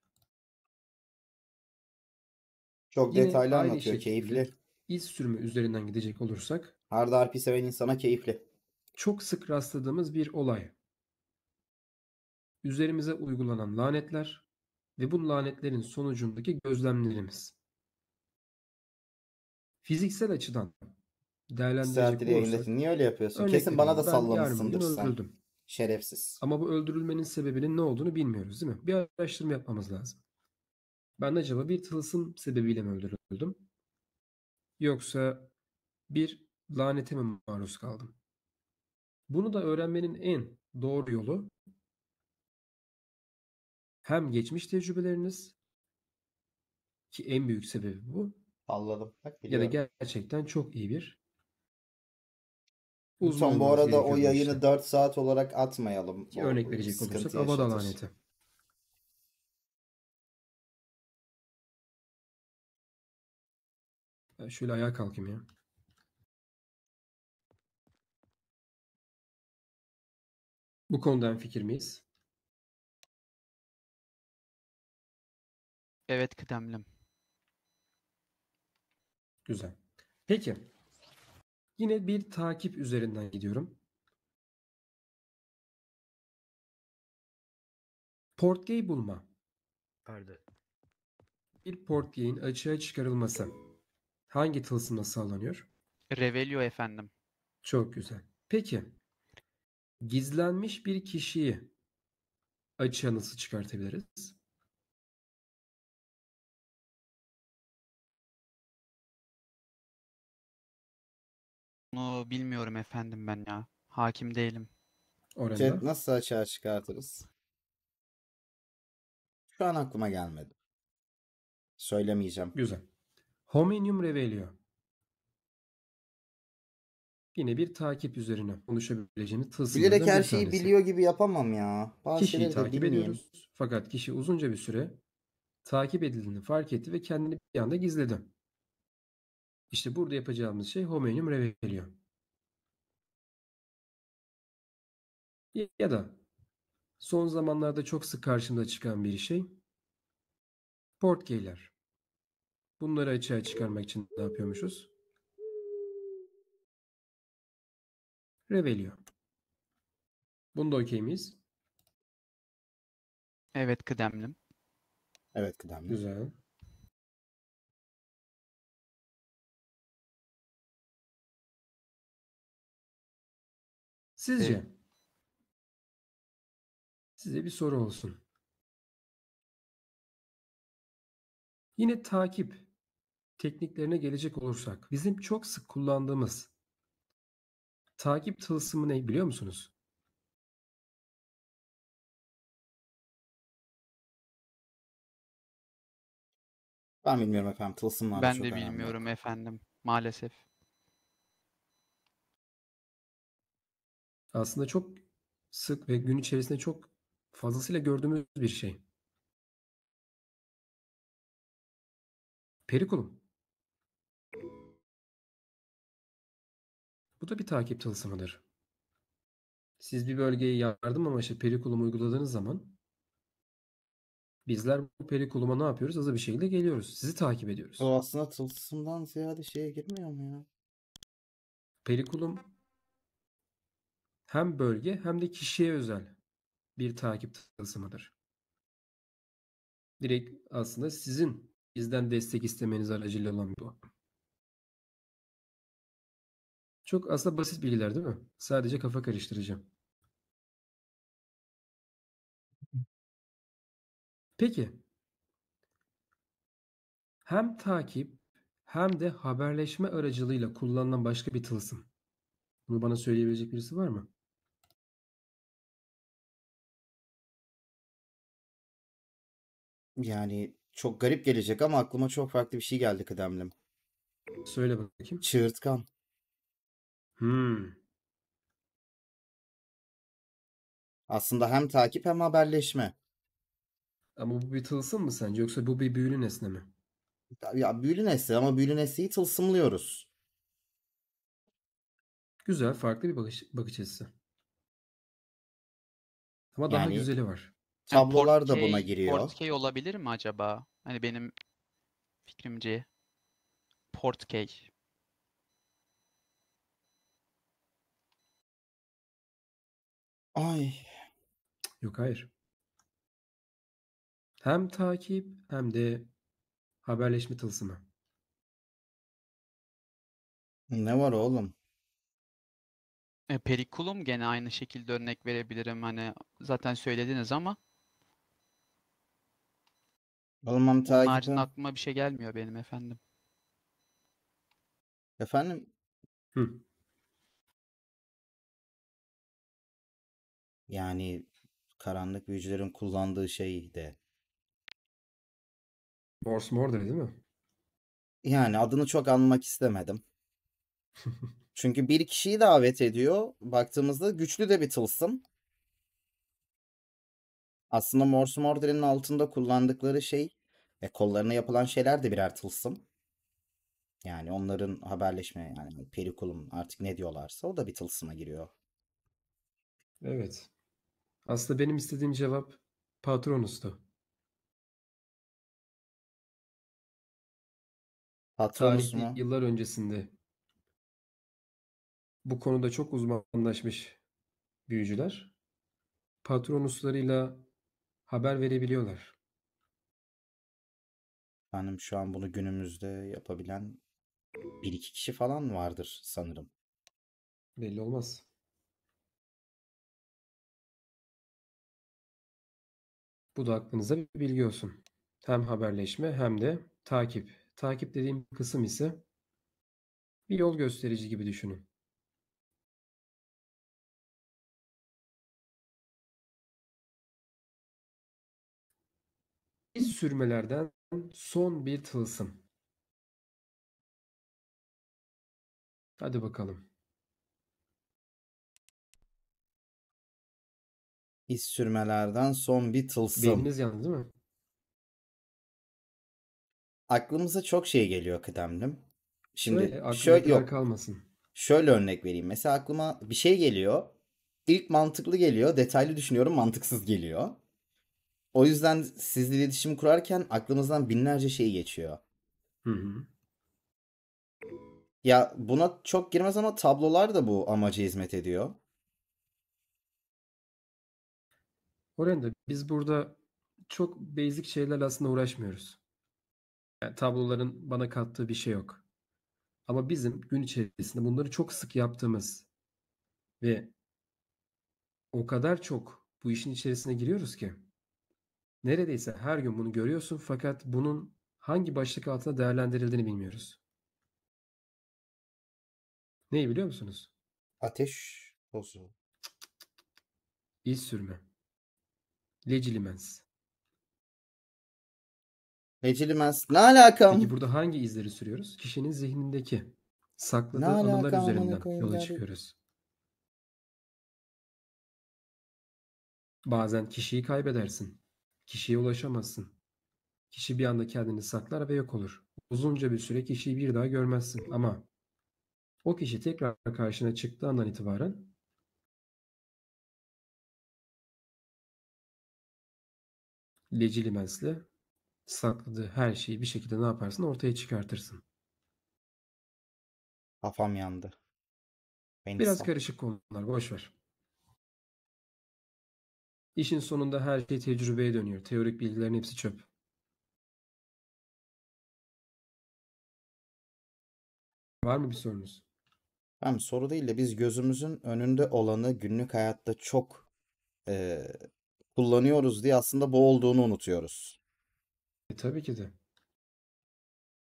Çok detaylı anlatıyor. Keyifli. iz sürümü üzerinden gidecek olursak Hard RP seven insana keyifli. çok sık rastladığımız bir olay. üzerimize uygulanan lanetler ve bu lanetlerin sonucundaki gözlemlerimiz. Fiziksel açıdan değerlendirecek Saattir olursak. Niye öyle yapıyorsun? örnek Kesin bana da veriyorum, ben sallamışsındır yarın sen. öldürdüm. Şerefsiz. Ama bu öldürülmenin sebebinin ne olduğunu bilmiyoruz değil mi? Bir araştırma yapmamız lazım. Ben acaba bir tılsım sebebiyle mi öldürüldüm? Yoksa bir lanete mi maruz kaldım? Bunu da öğrenmenin en doğru yolu hem geçmiş tecrübeleriniz ki en büyük sebebi bu Anladım. Bak ya da gerçekten çok iyi bir Son uzman bu olmanız arada o bu yayını işte. 4 saat olarak atmayalım. Ki örnek verecek olursak yaşatır. laneti. Ben şöyle ayağa kalkayım ya. Bu konuda hemfikir miyiz? Evet kıdemlim. Güzel. Peki. Yine bir takip üzerinden gidiyorum. Portkey bulma. Pardon. Bir portkey'in açığa çıkarılması hangi tılsımla sağlanıyor? Revelio efendim. Çok güzel. Peki. Gizlenmiş bir kişiyi açığa nasıl çıkartabiliriz? Bunu bilmiyorum efendim ben ya. Hakim değilim. Chat nasıl açığa çıkartırız? Şu an aklıma gelmedi. Söylemeyeceğim. Güzel. Hominium Revelio. Yine bir takip üzerine konuşabileceğimiz tılsımlardan Bilerek her bir şeyi tanesi. biliyor gibi yapamam ya. Bazı Kişiyi şeyleri de takip bilmeyeyim. ediyoruz. Fakat kişi uzunca bir süre takip edildiğini fark etti ve kendini bir anda gizledi. İşte burada yapacağımız şey Hominium Revelio. Ya da son zamanlarda çok sık karşımda çıkan bir şey portkeyler. Bunları açığa çıkarmak için ne yapıyormuşuz? Revelio. Bunda okey miyiz? Evet kıdemlim. Evet kıdemli. Güzel. Sizce size bir soru olsun. Yine takip tekniklerine gelecek olursak bizim çok sık kullandığımız takip tılsımı ne biliyor musunuz? Ben bilmiyorum efendim. Tılsımlar Ben çok de önemli. bilmiyorum efendim. Maalesef. Aslında çok sık ve gün içerisinde çok fazlasıyla gördüğümüz bir şey. Perikulum. Bu da bir takip tılsımıdır. Siz bir bölgeye yardım amaçlı perikulum uyguladığınız zaman bizler bu perikuluma ne yapıyoruz? Hızlı bir şekilde geliyoruz. Sizi takip ediyoruz. O aslında tılsımdan ziyade şeye girmiyor mu ya? Perikulum hem bölge hem de kişiye özel bir takip tılsımıdır. Direkt aslında sizin bizden destek istemeniz aracılığıyla olan bu. Çok aslında basit bilgiler değil mi? Sadece kafa karıştıracağım. Peki. Hem takip hem de haberleşme aracılığıyla kullanılan başka bir tılsım. Bunu bana söyleyebilecek birisi var mı? Yani çok garip gelecek ama aklıma çok farklı bir şey geldi kıdemlim. Söyle bakayım. Çığırtkan. Hmm. Aslında hem takip hem haberleşme. Ama bu bir tılsım mı sence yoksa bu bir büyülü nesne mi? Ya büyülü nesne ama büyülü nesneyi tılsımlıyoruz. Güzel, farklı bir bakış, bakış açısı. Ama daha Yani güzeli var. Yani Tablolar da buna Portkey- giriyor. Portkey olabilir mi acaba? Hani benim fikrimce Portkey. Ay. Yok hayır. Hem takip hem de haberleşme tılsımı. Ne var oğlum? E, Periculum gene aynı şekilde örnek verebilirim. Hani zaten söylediniz ama Onun takibi. haricinde aklıma bir şey gelmiyor benim efendim. Efendim? Hı. Yani karanlık büyücülerin kullandığı şey de. Morse Mordor değil mi? Yani adını çok anmak istemedim. Çünkü bir kişiyi davet ediyor. Baktığımızda güçlü de bir tılsım. Aslında Morse Mordor'un altında kullandıkları şey ve kollarına yapılan şeyler de birer tılsım. Yani onların haberleşme yani perikulum artık ne diyorlarsa o da bir tılsıma giriyor. Evet. Aslında benim istediğim cevap Patronus'tu. Patronus Tarihte mu? yıllar öncesinde bu konuda çok uzmanlaşmış büyücüler patronuslarıyla haber verebiliyorlar. Efendim şu an bunu günümüzde yapabilen bir iki kişi falan vardır sanırım. Belli olmaz. Bu da aklınıza bir bilgi olsun. Hem haberleşme hem de takip. Takip dediğim kısım ise bir yol gösterici gibi düşünün. Sürmelerden son bir tılsım. Hadi bakalım. İz sürmelerden son bir tılsım. Beyniniz yandı değil mi? Aklımıza çok şey geliyor kıdemlim. Şimdi şöyle aklındakiler yok. kalmasın. Şöyle örnek vereyim. Mesela aklıma bir şey geliyor. İlk mantıklı geliyor. Detaylı düşünüyorum mantıksız geliyor. O yüzden sizle iletişim kurarken aklımızdan binlerce şey geçiyor. Hı hı. Ya buna çok girmez ama tablolar da bu amaca hizmet ediyor. Oranda biz burada çok basic şeylerle aslında uğraşmıyoruz. Yani tabloların bana kattığı bir şey yok. Ama bizim gün içerisinde bunları çok sık yaptığımız ve o kadar çok bu işin içerisine giriyoruz ki neredeyse her gün bunu görüyorsun fakat bunun hangi başlık altında değerlendirildiğini bilmiyoruz. Neyi biliyor musunuz? Ateş tozu. İz sürme. Legilimens. Legilimens. Ne alakam? Peki burada hangi izleri sürüyoruz? Kişinin zihnindeki sakladığı Ne anılar üzerinden yola çıkıyoruz. Bazen kişiyi kaybedersin. Kişiye ulaşamazsın. Kişi bir anda kendini saklar ve yok olur. Uzunca bir süre kişiyi bir daha görmezsin ama o kişi tekrar karşına çıktığı andan itibaren Legilimens'le sakladığı her şeyi bir şekilde ne yaparsın ortaya çıkartırsın. Kafam yandı. Beni Biraz sal. karışık konular, boş ver. İşin sonunda her şey tecrübeye dönüyor. Teorik bilgilerin hepsi çöp. Var mı bir sorunuz? Tamam soru değil de biz gözümüzün önünde olanı günlük hayatta çok eee, kullanıyoruz diye aslında bu olduğunu unutuyoruz. E, tabii ki de.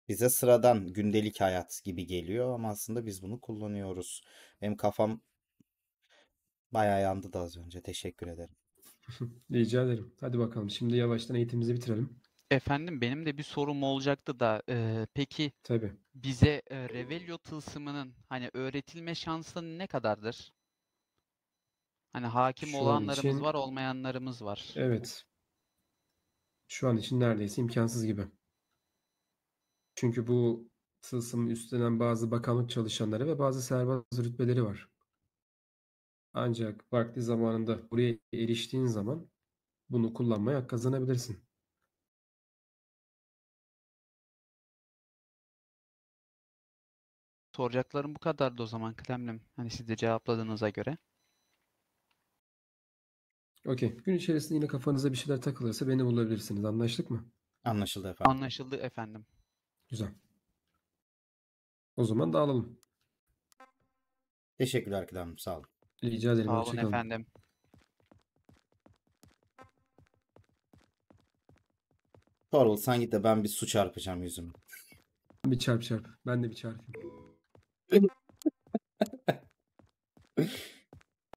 Bize sıradan gündelik hayat gibi geliyor ama aslında biz bunu kullanıyoruz. Benim kafam bayağı yandı da az önce. Teşekkür ederim. Rica ederim. Hadi bakalım. Şimdi yavaştan eğitimimizi bitirelim. Efendim benim de bir sorum olacaktı da eee, peki Tabii. bize e, Revelio tılsımının hani öğretilme şansı ne kadardır? Hani hakim Şu an olanlarımız için var, olmayanlarımız var. evet. Şu an için neredeyse imkansız gibi. Çünkü bu tılsımı üstlenen bazı bakanlık çalışanları ve bazı serbaz rütbeleri var. Ancak vakti zamanında buraya eriştiğin zaman bunu kullanmaya hak kazanabilirsin. Soracaklarım bu kadardı o zaman Kıdemlim. Hani siz de cevapladığınıza göre. Okey. Gün içerisinde yine kafanıza bir şeyler takılırsa beni bulabilirsiniz. Anlaştık mı? Anlaşıldı efendim. Anlaşıldı efendim. Güzel. O zaman dağılalım. Teşekkürler Kıdemlim sağ olun. Rica ederim. Sağ olun efendim. Torvald sen git de ben bir su çarpacağım yüzüme. Bir çarp çarp. Ben de bir çarpayım.